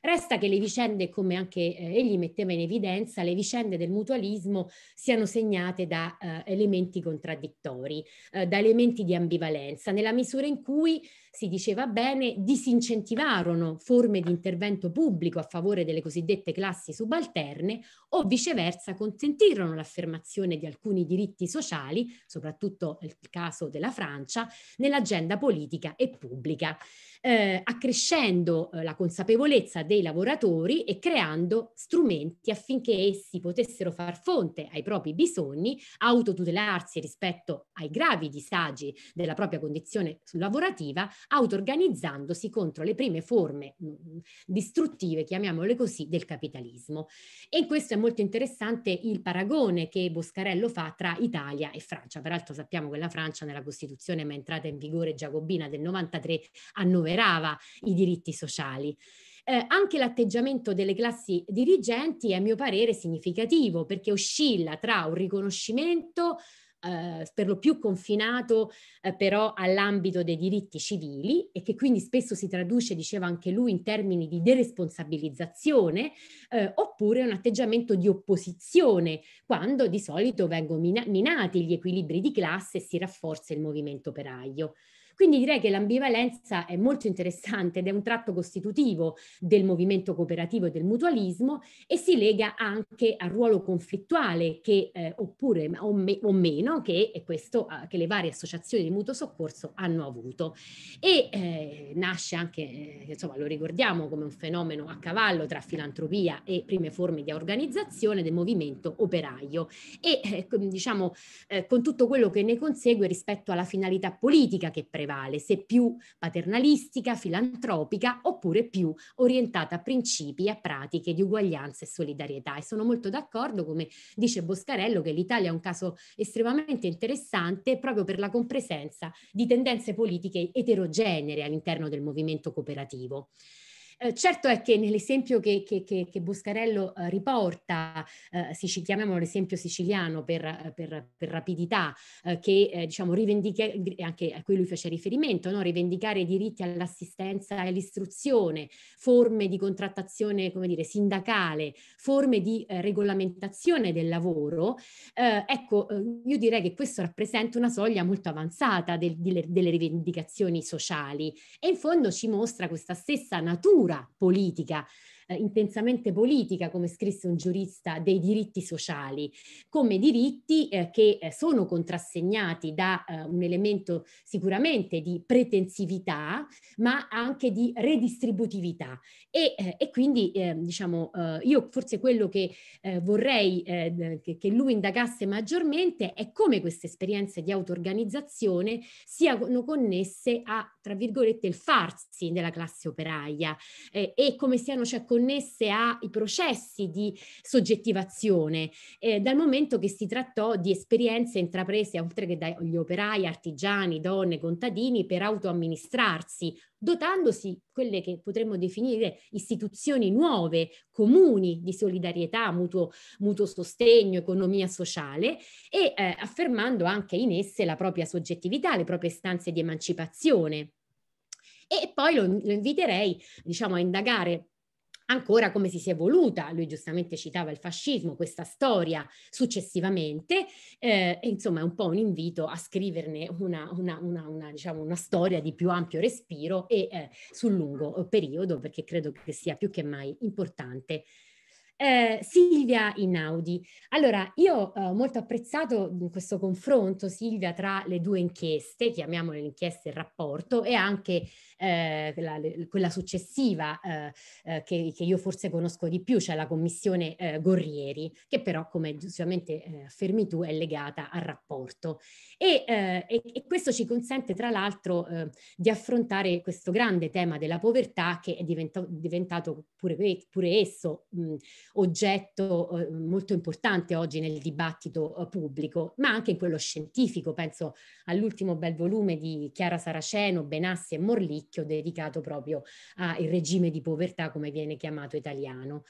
Resta che le vicende, come anche eh, egli metteva in evidenza, le vicende del mutualismo siano segnate da eh, elementi contraddittori, eh, da elementi di ambivalenza, nella misura in cui si diceva bene, disincentivarono forme di intervento pubblico a favore delle cosiddette classi subalterne o viceversa consentirono l'affermazione di alcuni diritti sociali, soprattutto nel caso della Francia, nell'agenda politica e pubblica eh, accrescendo eh, la consapevolezza dei lavoratori e creando strumenti affinché essi potessero far fronte ai propri bisogni, autotutelarsi rispetto ai gravi disagi della propria condizione lavorativa, auto-organizzandosi contro le prime forme mm, distruttive, chiamiamole così, del capitalismo. E in questo è molto interessante il paragone che Boscarello fa tra Italia e Francia. Peraltro sappiamo che la Francia nella Costituzione, ma entrata in vigore giacobina del 93, annoverava annoverava i diritti sociali. Eh, anche l'atteggiamento delle classi dirigenti è a mio parere significativo perché oscilla tra un riconoscimento eh, per lo più confinato eh, però all'ambito dei diritti civili e che quindi spesso si traduce, diceva anche lui, in termini di deresponsabilizzazione eh, oppure un atteggiamento di opposizione quando di solito vengono mina- minati gli equilibri di classe e si rafforza il movimento operaio. Quindi direi che l'ambivalenza è molto interessante ed è un tratto costitutivo del movimento cooperativo e del mutualismo e si lega anche al ruolo conflittuale che, eh, oppure o, me, o, meno che, questo, eh, che le varie associazioni di mutuo soccorso hanno avuto. E eh, nasce anche, eh, insomma lo ricordiamo come un fenomeno a cavallo tra filantropia e prime forme di organizzazione del movimento operaio e eh, diciamo eh, con tutto quello che ne consegue rispetto alla finalità politica che prevale, se più paternalistica, filantropica oppure più orientata a principi e a pratiche di uguaglianza e solidarietà. E sono molto d'accordo, come dice Boscarello, che l'Italia è un caso estremamente interessante proprio per la compresenza di tendenze politiche eterogenee all'interno del movimento cooperativo. Eh, certo è che nell'esempio che, che, che, che Boscarello eh, riporta, eh, si, chiamiamolo l'esempio siciliano per, per, per rapidità, eh, che eh, diciamo rivendica, anche a cui lui fece riferimento, no? rivendicare i diritti all'assistenza e all'istruzione, forme di contrattazione, come dire, sindacale, forme di eh, regolamentazione del lavoro, ecco, io direi che questo rappresenta una soglia molto avanzata del, delle, delle rivendicazioni sociali e in fondo ci mostra questa stessa natura cultura politica eh, intensamente politica, come scrisse un giurista, dei diritti sociali, come diritti eh, che eh, sono contrassegnati da eh, un elemento sicuramente di pretensività, ma anche di redistributività. E, eh, e quindi, eh, diciamo, io forse quello che vorrei che, che lui indagasse maggiormente è come queste esperienze di auto-organizzazione siano connesse a, tra virgolette, il farsi della classe operaia e come siano cioè connesse ai processi di soggettivazione, eh, dal momento che si trattò di esperienze intraprese oltre che dagli operai, artigiani, donne, contadini per autoamministrarsi, dotandosi quelle che potremmo definire istituzioni nuove, comuni di solidarietà, mutuo, mutuo sostegno, economia sociale e eh, affermando anche in esse la propria soggettività, le proprie stanze di emancipazione. E poi lo, lo inviterei, diciamo, a indagare ancora come si sia evoluta, lui giustamente citava il fascismo, questa storia successivamente, eh, e insomma è un po' un invito a scriverne una, una, una, una diciamo, storia di più ampio respiro e eh, sul lungo periodo, perché credo che sia più che mai importante eh, Silvia Inaudi. Allora, io ho eh, molto apprezzato questo confronto, Silvia, tra le due inchieste, chiamiamole l'inchiesta e il rapporto, e anche eh, la, quella successiva eh, eh, che, che, io forse conosco di più, cioè la commissione eh, Gorrieri, che però, come giustamente affermi tu, è legata al rapporto. E, e, e questo ci consente, tra l'altro, di affrontare questo grande tema della povertà che è diventato, diventato pure, pure esso mh, oggetto eh, molto importante oggi nel dibattito eh, pubblico, ma anche in quello scientifico. Penso all'ultimo bel volume di Chiara Saraceno, Benassi e Morlicchio dedicato proprio al regime di povertà, come viene chiamato italiano.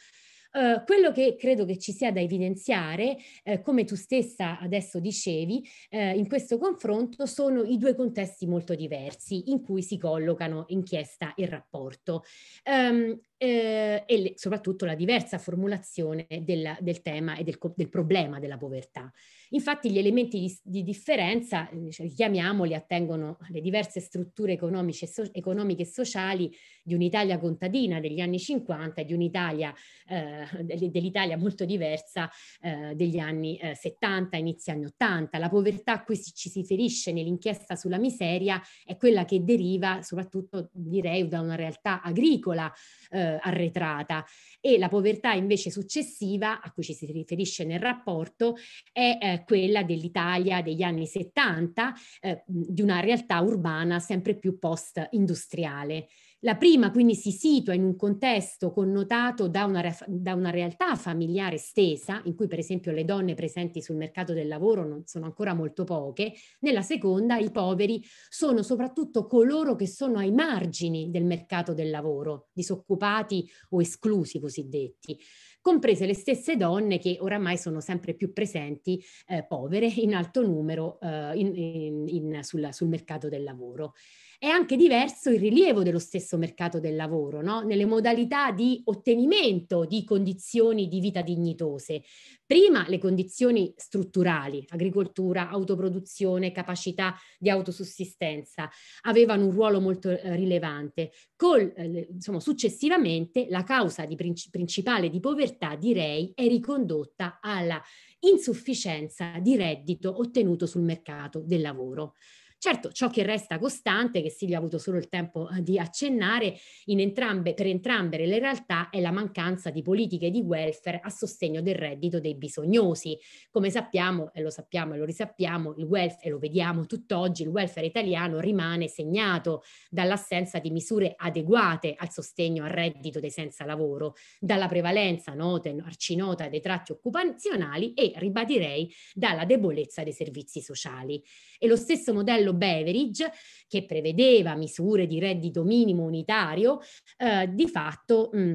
Uh, quello che credo che ci sia da evidenziare, uh, come tu stessa adesso dicevi, uh, in questo confronto sono i due contesti molto diversi in cui si collocano inchiesta e rapporto. Um, eh, e le, soprattutto la diversa formulazione della, del tema e del, del, problema della povertà. Infatti gli elementi di, di differenza, eh, cioè, chiamiamoli, attengono alle diverse strutture economiche so, economiche e sociali di un'Italia contadina degli anni 50 e di un'Italia, eh, dell'Italia molto diversa eh, degli anni eh, 70, inizi anni 80. La povertà a cui si, ci si riferisce nell'inchiesta sulla miseria è quella che deriva soprattutto, direi, da una realtà agricola eh, arretrata e la povertà invece successiva a cui ci si riferisce nel rapporto è eh, quella dell'Italia degli anni 70, eh, di una realtà urbana sempre più post-industriale. La prima quindi si situa in un contesto connotato da una, da una, realtà familiare stesa, in cui per esempio le donne presenti sul mercato del lavoro non sono ancora molto poche. Nella seconda i poveri sono soprattutto coloro che sono ai margini del mercato del lavoro, disoccupati o esclusi cosiddetti comprese le stesse donne che oramai sono sempre più presenti, eh, povere, in alto numero eh, in, in, in, sul, sul mercato del lavoro. È anche diverso il rilievo dello stesso mercato del lavoro, no? nelle modalità di ottenimento di condizioni di vita dignitose. Prima le condizioni strutturali, agricoltura, autoproduzione, capacità di autosussistenza, avevano un ruolo molto eh, rilevante. Col, eh, insomma, successivamente la causa di princi- principale di povertà, direi, è ricondotta alla insufficienza di reddito ottenuto sul mercato del lavoro. Certo, ciò che resta costante, che Silvia ha avuto solo il tempo eh, di accennare, entrambe, per entrambe le realtà è la mancanza di politiche di welfare a sostegno del reddito dei bisognosi. Come sappiamo, e lo sappiamo e lo risappiamo, il welfare, e lo vediamo tutt'oggi, il welfare italiano rimane segnato dall'assenza di misure adeguate al sostegno al reddito dei senza lavoro, dalla prevalenza nota, arcinota dei tratti occupazionali e, ribadirei, dalla debolezza dei servizi sociali. E lo stesso modello Beveridge, che prevedeva misure di reddito minimo unitario, eh, di fatto mh,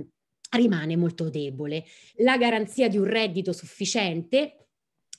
rimane molto debole. La garanzia di un reddito sufficiente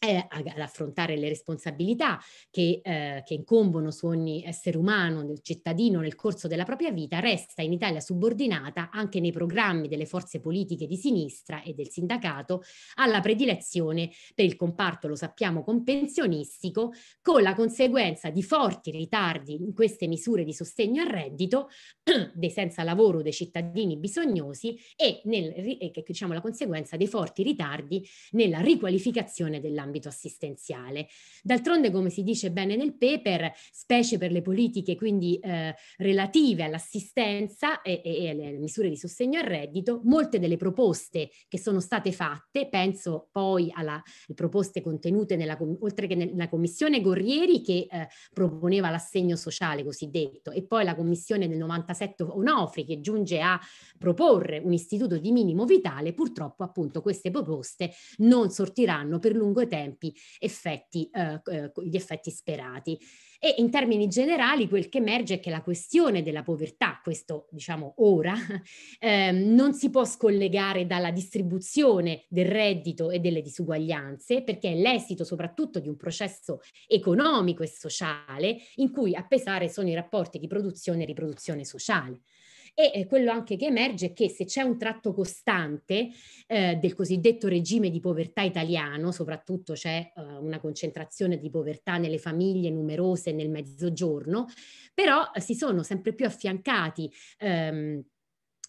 eh, ad affrontare le responsabilità che, eh, che, incombono su ogni essere umano, nel cittadino nel corso della propria vita, resta in Italia subordinata anche nei programmi delle forze politiche di sinistra e del sindacato alla predilezione per il comparto, lo sappiamo, compensionistico, con la conseguenza di forti ritardi in queste misure di sostegno al reddito [CLEARS THROAT] dei senza lavoro dei cittadini bisognosi e, nel, e diciamo, la conseguenza dei forti ritardi nella riqualificazione dell'ambito nell'ambito assistenziale. D'altronde, come si dice bene nel paper, specie per le politiche quindi eh, relative all'assistenza e, e, alle misure di sostegno al reddito, molte delle proposte che sono state fatte, penso poi alle proposte contenute nella, oltre che nella commissione Gorrieri che eh, proponeva l'assegno sociale cosiddetto e poi la commissione del 97 Onofri che giunge a proporre un istituto di minimo vitale, purtroppo appunto queste proposte non sortiranno per lungo tempo tempi effetti, eh, eh gli effetti sperati. E in termini generali quel che emerge è che la questione della povertà, questo diciamo ora, [LAUGHS] eh, non si può scollegare dalla distribuzione del reddito e delle disuguaglianze, perché è l'esito soprattutto di un processo economico e sociale in cui a pesare sono i rapporti di produzione e riproduzione sociale. E quello anche che emerge è che se c'è un tratto costante eh, del cosiddetto regime di povertà italiano, soprattutto c'è eh, una concentrazione di povertà nelle famiglie numerose nel mezzogiorno, però eh, si sono sempre più affiancati ehm,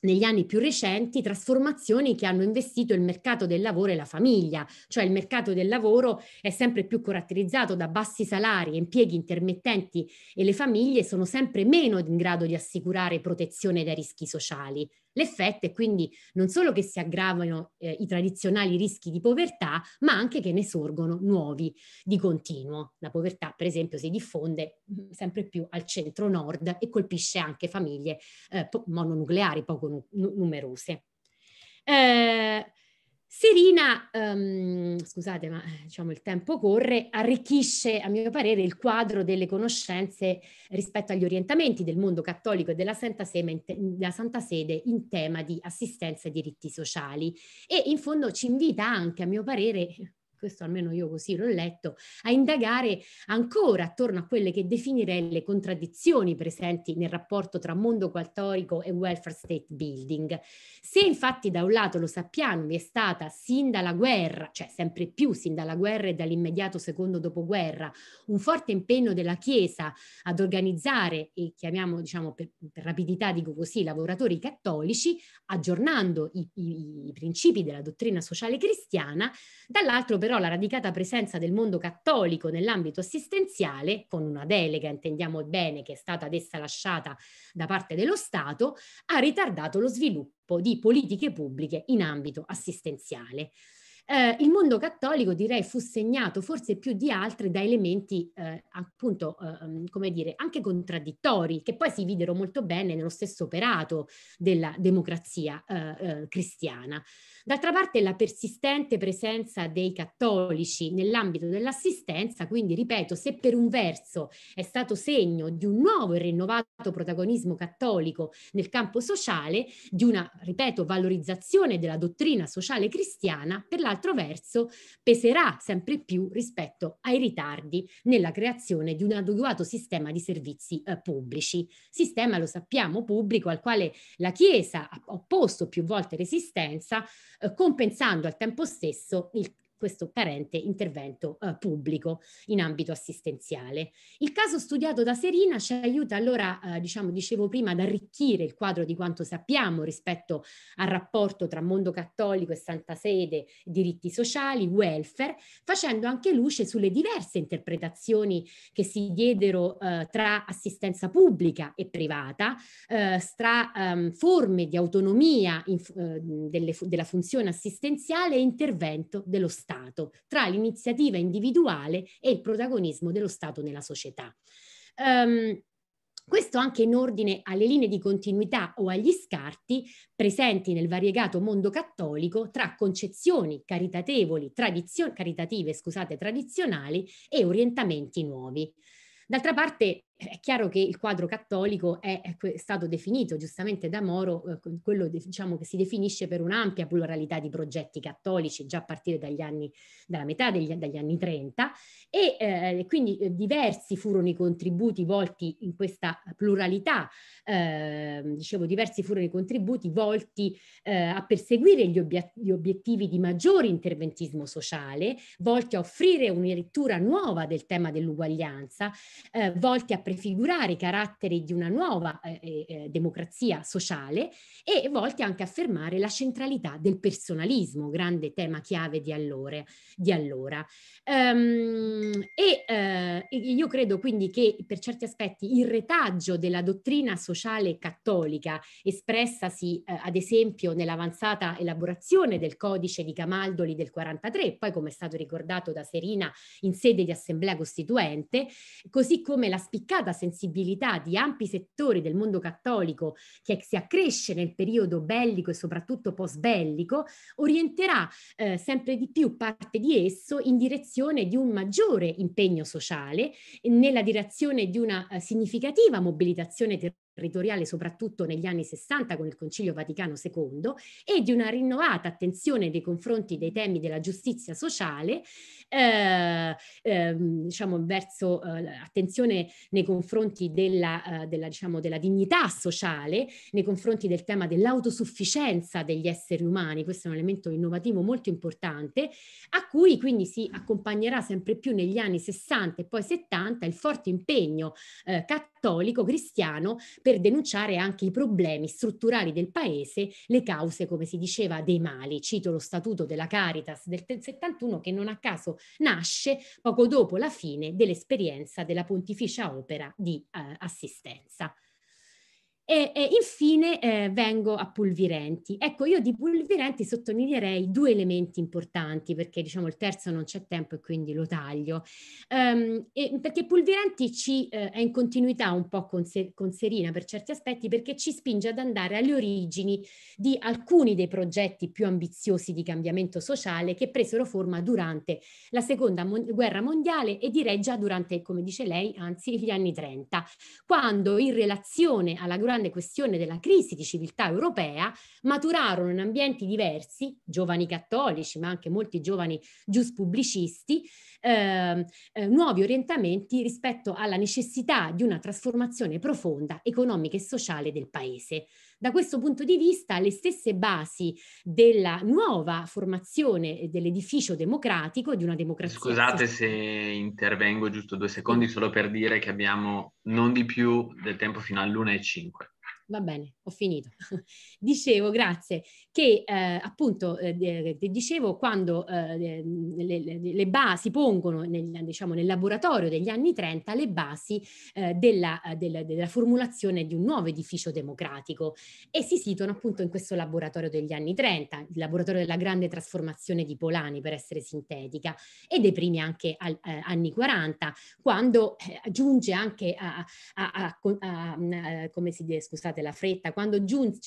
negli anni più recenti trasformazioni che hanno investito il mercato del lavoro e la famiglia, cioè il mercato del lavoro è sempre più caratterizzato da bassi salari e impieghi intermittenti e le famiglie sono sempre meno in grado di assicurare protezione dai rischi sociali. L'effetto è quindi non solo che si aggravano eh, i tradizionali rischi di povertà, ma anche che ne sorgono nuovi di continuo. La povertà, per esempio, si diffonde mm, sempre più al centro-nord e colpisce anche famiglie eh, mononucleari poco nu- numerose. Eh, Serina, um, scusate ma eh, diciamo il tempo corre, arricchisce a mio parere il quadro delle conoscenze rispetto agli orientamenti del mondo cattolico e della Santa, Sede, della Santa Sede in tema di assistenza e diritti sociali. E in fondo ci invita anche a mio parere questo almeno io così l'ho letto, a indagare ancora attorno a quelle che definirei le contraddizioni presenti nel rapporto tra mondo cattolico e welfare state building. Se infatti da un lato lo sappiamo vi è stata sin dalla guerra, cioè sempre più sin dalla guerra e dall'immediato secondo dopoguerra, un forte impegno della Chiesa ad organizzare e chiamiamo diciamo per, per rapidità dico così lavoratori cattolici, aggiornando i, i, i principi della dottrina sociale cristiana, dall'altro però la radicata presenza del mondo cattolico nell'ambito assistenziale, con una delega, intendiamo bene, che è stata ad essa lasciata da parte dello Stato, ha ritardato lo sviluppo di politiche pubbliche in ambito assistenziale. Eh, il mondo cattolico direi fu segnato forse più di altri da elementi eh, appunto eh, come dire anche contraddittori che poi si videro molto bene nello stesso operato della democrazia eh, eh, cristiana. D'altra parte la persistente presenza dei cattolici nell'ambito dell'assistenza, quindi ripeto, se per un verso è stato segno di un nuovo e rinnovato protagonismo cattolico nel campo sociale, di una, ripeto, valorizzazione della dottrina sociale cristiana, per l'altro verso peserà sempre più rispetto ai ritardi nella creazione di un adeguato sistema di servizi eh, pubblici. Sistema, lo sappiamo, pubblico al quale la Chiesa ha opposto più volte resistenza, eh, compensando al tempo stesso il questo carente intervento eh, pubblico in ambito assistenziale. Il caso studiato da Serina ci aiuta allora, eh, diciamo, dicevo prima, ad arricchire il quadro di quanto sappiamo rispetto al rapporto tra mondo cattolico e Santa Sede, diritti sociali, welfare, facendo anche luce sulle diverse interpretazioni che si diedero eh, tra assistenza pubblica e privata, eh, tra ehm, forme di autonomia in, eh, delle, della funzione assistenziale e intervento dello Stato. Stato, tra l'iniziativa individuale e il protagonismo dello Stato nella società. Um, questo anche in ordine alle linee di continuità o agli scarti presenti nel variegato mondo cattolico tra concezioni caritatevoli, caritative scusate, tradizionali e orientamenti nuovi. D'altra parte è chiaro che il quadro cattolico è, stato definito giustamente da Moro, eh, quello diciamo, che si definisce per un'ampia pluralità di progetti cattolici già a partire dagli anni, dalla metà degli, dagli anni 30 e eh, quindi eh, diversi furono i contributi volti in questa pluralità, eh, dicevo diversi furono i contributi volti eh, a perseguire gli, obiet gli obiettivi di maggiore interventismo sociale, volti a offrire una lettura nuova del tema dell'uguaglianza, volti a prefigurare i caratteri di una nuova eh, eh, eh, democrazia sociale e volti anche a affermare la centralità del personalismo, grande tema chiave di allora. Di allora. Um, e eh, io credo quindi che per certi aspetti il retaggio della dottrina sociale cattolica, espressasi eh, ad esempio nell'avanzata elaborazione del codice di Camaldoli del 43, poi come è stato ricordato da Serina in sede di assemblea costituente, così come la spiccata marcata sensibilità di ampi settori del mondo cattolico che si accresce nel periodo bellico e soprattutto post-bellico, orienterà eh, sempre di più parte di esso in direzione di un maggiore impegno sociale, nella direzione di una eh, significativa mobilitazione territoriale soprattutto negli anni 60 con il Concilio Vaticano II e di una rinnovata attenzione nei confronti dei temi della giustizia sociale, eh, eh, diciamo verso eh, attenzione nei confronti della, eh, della, diciamo, della dignità sociale, nei confronti del tema dell'autosufficienza degli esseri umani, questo è un elemento innovativo molto importante, a cui quindi si accompagnerà sempre più negli anni 60 e poi 70 il forte impegno eh, cattolico cristiano per denunciare anche i problemi strutturali del paese, le cause, come si diceva, dei mali. Cito lo statuto della Caritas del 71 che non a caso nasce poco dopo la fine dell'esperienza della pontificia opera di eh, assistenza. E, e infine eh, vengo a Pulvirenti. Ecco, io di Pulvirenti sottolineerei due elementi importanti perché diciamo il terzo non c'è tempo e quindi lo taglio. Um, perché Pulvirenti ci, eh, è in continuità un po' con, se, con Serina per certi aspetti perché ci spinge ad andare alle origini di alcuni dei progetti più ambiziosi di cambiamento sociale che presero forma durante la seconda mon guerra mondiale e direi già durante, come dice lei, anzi gli anni 30, quando in relazione alla grande grande questione della crisi di civiltà europea, maturarono in ambienti diversi, giovani cattolici, ma anche molti giovani giuspubblicisti, eh, eh, nuovi orientamenti rispetto alla necessità di una trasformazione profonda economica e sociale del paese. Da questo punto di vista, le stesse basi della nuova formazione dell'edificio democratico, di una democrazia... Scusate se intervengo giusto due secondi, solo per dire che abbiamo non di più del tempo fino all'una e cinque. Va bene, ho finito. [LAUGHS] dicevo, grazie, che eh, appunto, eh, dicevo, quando eh, le, le, le, basi pongono nel, diciamo, nel laboratorio degli anni 30 le basi eh, della, della, della, formulazione di un nuovo edificio democratico e si situano appunto in questo laboratorio degli anni 30, il laboratorio della grande trasformazione di Polani, per essere sintetica, e dei primi anche al, eh, anni 40, quando eh, giunge anche a, a, a, a come si dice, scusate, la fretta, quando giunge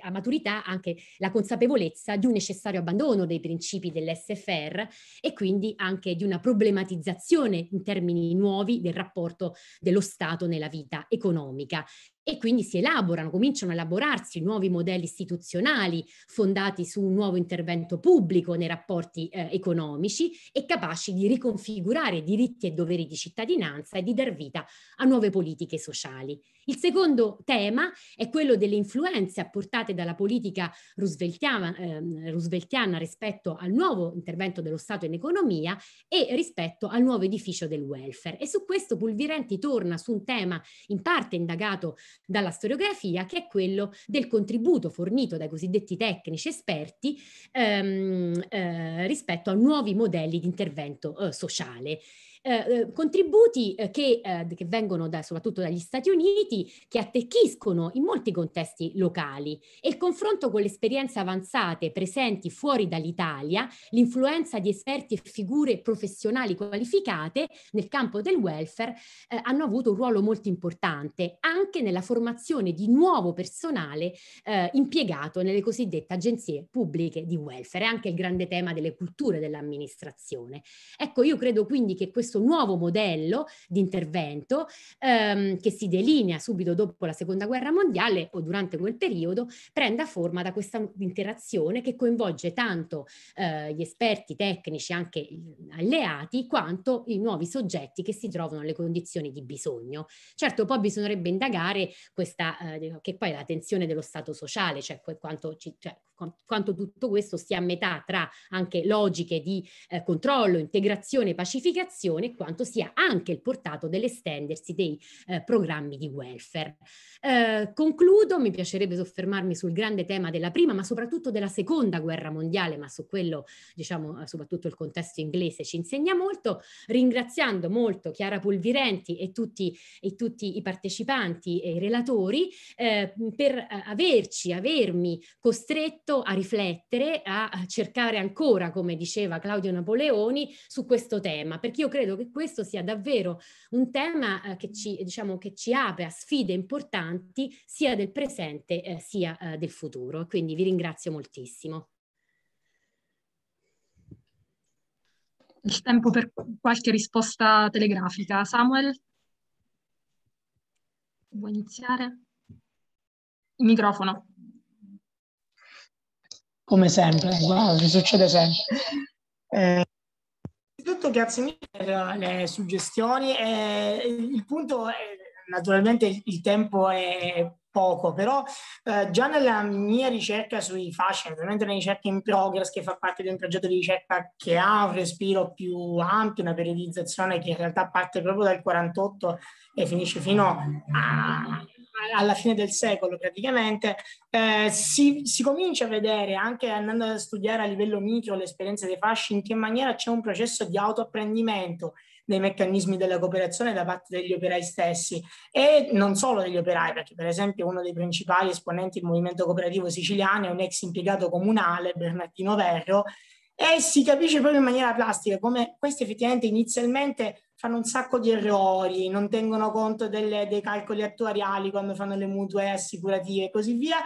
a maturità anche la consapevolezza di un necessario abbandono dei principi dell'SFR e quindi anche di una problematizzazione in termini nuovi del rapporto dello Stato nella vita economica e quindi si elaborano, cominciano a elaborarsi nuovi modelli istituzionali fondati su un nuovo intervento pubblico nei rapporti eh, economici e capaci di riconfigurare diritti e doveri di cittadinanza e di dar vita a nuove politiche sociali. Il secondo tema è quello delle influenze apportate dalla politica rooseveltiana, eh, rooseveltiana rispetto al nuovo intervento dello Stato in economia e rispetto al nuovo edificio del welfare. E su questo Pulvirenti torna su un tema in parte indagato dalla storiografia, che è quello del contributo fornito dai cosiddetti tecnici esperti ehm, eh, rispetto a nuovi modelli di intervento eh, sociale. Eh, eh, contributi eh, che, che, vengono da, soprattutto dagli Stati Uniti, che attecchiscono in molti contesti locali e il confronto con le esperienze avanzate presenti fuori dall'Italia, l'influenza di esperti e figure professionali qualificate nel campo del welfare hanno avuto un ruolo molto importante anche nella formazione di nuovo personale impiegato nelle cosiddette agenzie pubbliche di welfare, anche il grande tema delle culture dell'amministrazione. Ecco, io credo quindi che questo questo nuovo modello di intervento ehm, che si delinea subito dopo la seconda guerra mondiale o durante quel periodo prenda forma da questa interazione che coinvolge tanto eh, gli esperti tecnici, anche alleati, quanto i nuovi soggetti che si trovano nelle condizioni di bisogno. Certo, poi bisognerebbe indagare questa, eh, che poi è la tensione dello Stato sociale, cioè quanto, ci, cioè quanto tutto questo stia a metà tra anche logiche di eh, controllo, integrazione, pacificazione e quanto sia anche il portato dell'estendersi dei eh, programmi di welfare. Eh, concludo, mi piacerebbe soffermarmi sul grande tema della prima, ma soprattutto della seconda guerra mondiale, ma su quello, diciamo, soprattutto il contesto inglese ci insegna molto, ringraziando molto Chiara Pulvirenti e tutti, e tutti i partecipanti e i relatori eh, per eh, averci, avermi costretto a riflettere, a cercare ancora, come diceva Claudio Napoleoni, su questo tema, perché io credo che questo sia davvero un tema eh, che, ci, diciamo, che ci apre a sfide importanti sia del presente eh, sia eh, del futuro. Quindi vi ringrazio moltissimo. Il tempo per qualche risposta telegrafica. Samuel? Vuoi iniziare? Il microfono. Come sempre, guarda, succede sempre. Eh, [LAUGHS] innanzitutto grazie mille per le suggestioni. Eh, il punto è naturalmente il tempo è poco, però eh, già nella mia ricerca sui fasci, naturalmente una ricerca in progress che fa parte di un progetto di ricerca che ha un respiro più ampio, una periodizzazione che in realtà parte proprio dal 48 e finisce fino a, alla fine del secolo praticamente, eh, si, si, comincia a vedere anche andando a studiare a livello micro l'esperienza dei fasci in che maniera c'è un processo di autoapprendimento dei meccanismi della cooperazione da parte degli operai stessi. E non solo degli operai, perché per esempio uno dei principali esponenti del movimento cooperativo siciliano è un ex impiegato comunale, Bernardino Verro, e si capisce proprio in maniera plastica come questi effettivamente inizialmente fanno un sacco di errori, non tengono conto delle, dei calcoli attuariali quando fanno le mutue assicurative e così via,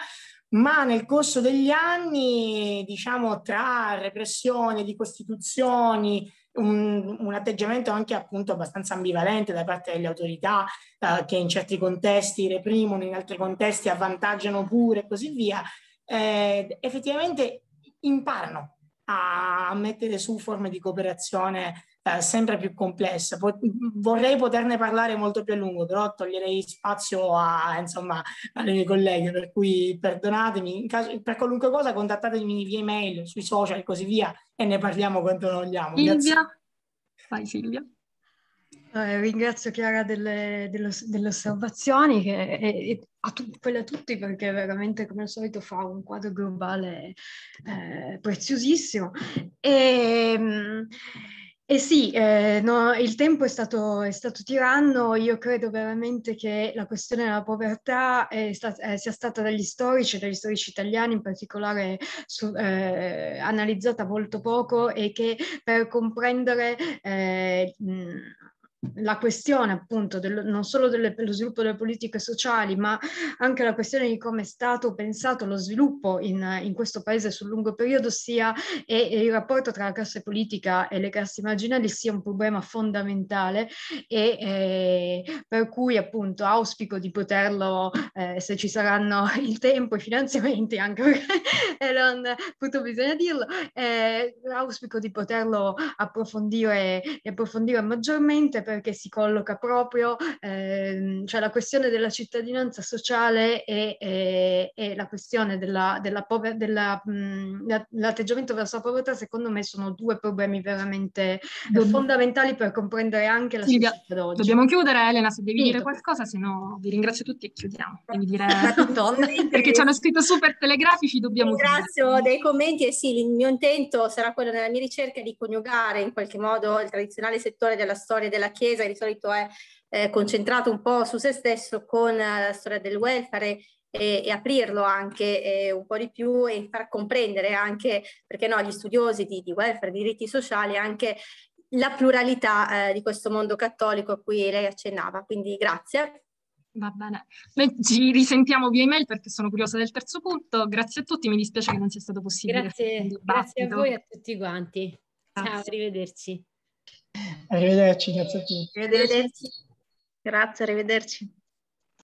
ma nel corso degli anni, diciamo, tra repressione di costituzioni, un, un, atteggiamento anche appunto abbastanza ambivalente da parte delle autorità eh, che in certi contesti reprimono, in altri contesti avvantaggiano pure e così via, eh, effettivamente imparano a mettere su forme di cooperazione eh, sempre più complessa. Po- vorrei poterne parlare molto più a lungo, però toglierei spazio a, insomma, alle mie colleghe, per cui perdonatemi. Caso, per qualunque cosa contattatemi via email, sui social e così via e ne parliamo quanto vogliamo. Silvia? Vai Silvia. Eh, ringrazio Chiara delle, delle, delle osservazioni che, e, e a tu, quelle a tutti perché veramente come al solito fa un quadro globale eh, preziosissimo. E, ehm, e sì, eh, no, il tempo è stato, è stato, tiranno, io credo veramente che la questione della povertà sta, eh, sia stata dagli storici, dagli storici italiani in particolare, su, eh, analizzata molto poco e che per comprendere eh, mh, la questione appunto del, non solo dello sviluppo delle politiche sociali, ma anche la questione di come è stato pensato lo sviluppo in, in questo paese sul lungo periodo sia e, e, il rapporto tra la classe politica e le classi marginali sia un problema fondamentale e eh, per cui appunto auspico di poterlo, eh, se ci saranno [LAUGHS] il tempo, i finanziamenti anche perché [LAUGHS] non, appunto bisogna dirlo, eh, auspico di poterlo approfondire, approfondire maggiormente per perché si colloca proprio, ehm, cioè la questione della cittadinanza sociale e, e, e la questione della, della pover- della, mh, l'atteggiamento verso la povertà, secondo me sono due problemi veramente Dobb- fondamentali per comprendere anche la Silvia, società d'oggi. Dobbiamo chiudere, Elena, se devi Finito. dire qualcosa, se no vi ringrazio tutti e chiudiamo. Devi dire... [LAUGHS] [LAUGHS] perché ci hanno scritto super telegrafici, dobbiamo Ringrazio chiudere. dei commenti e sì, il mio intento sarà quello nella mia ricerca di coniugare in qualche modo il tradizionale settore della storia della Chiesa Chiesa di solito è eh, concentrato un po' su se stesso con la storia del welfare e, e aprirlo anche eh, un po' di più e far comprendere anche, perché no, gli studiosi di, di welfare, di diritti sociali, anche la pluralità eh, di questo mondo cattolico a cui lei accennava. Quindi grazie. Va bene, noi ci risentiamo via email perché sono curiosa del terzo punto. Grazie a tutti, mi dispiace che non sia stato possibile. Grazie, grazie a voi e a tutti quanti. Ciao, grazie. arrivederci. Arrivederci, grazie a tutti. Arrivederci. Grazie, arrivederci.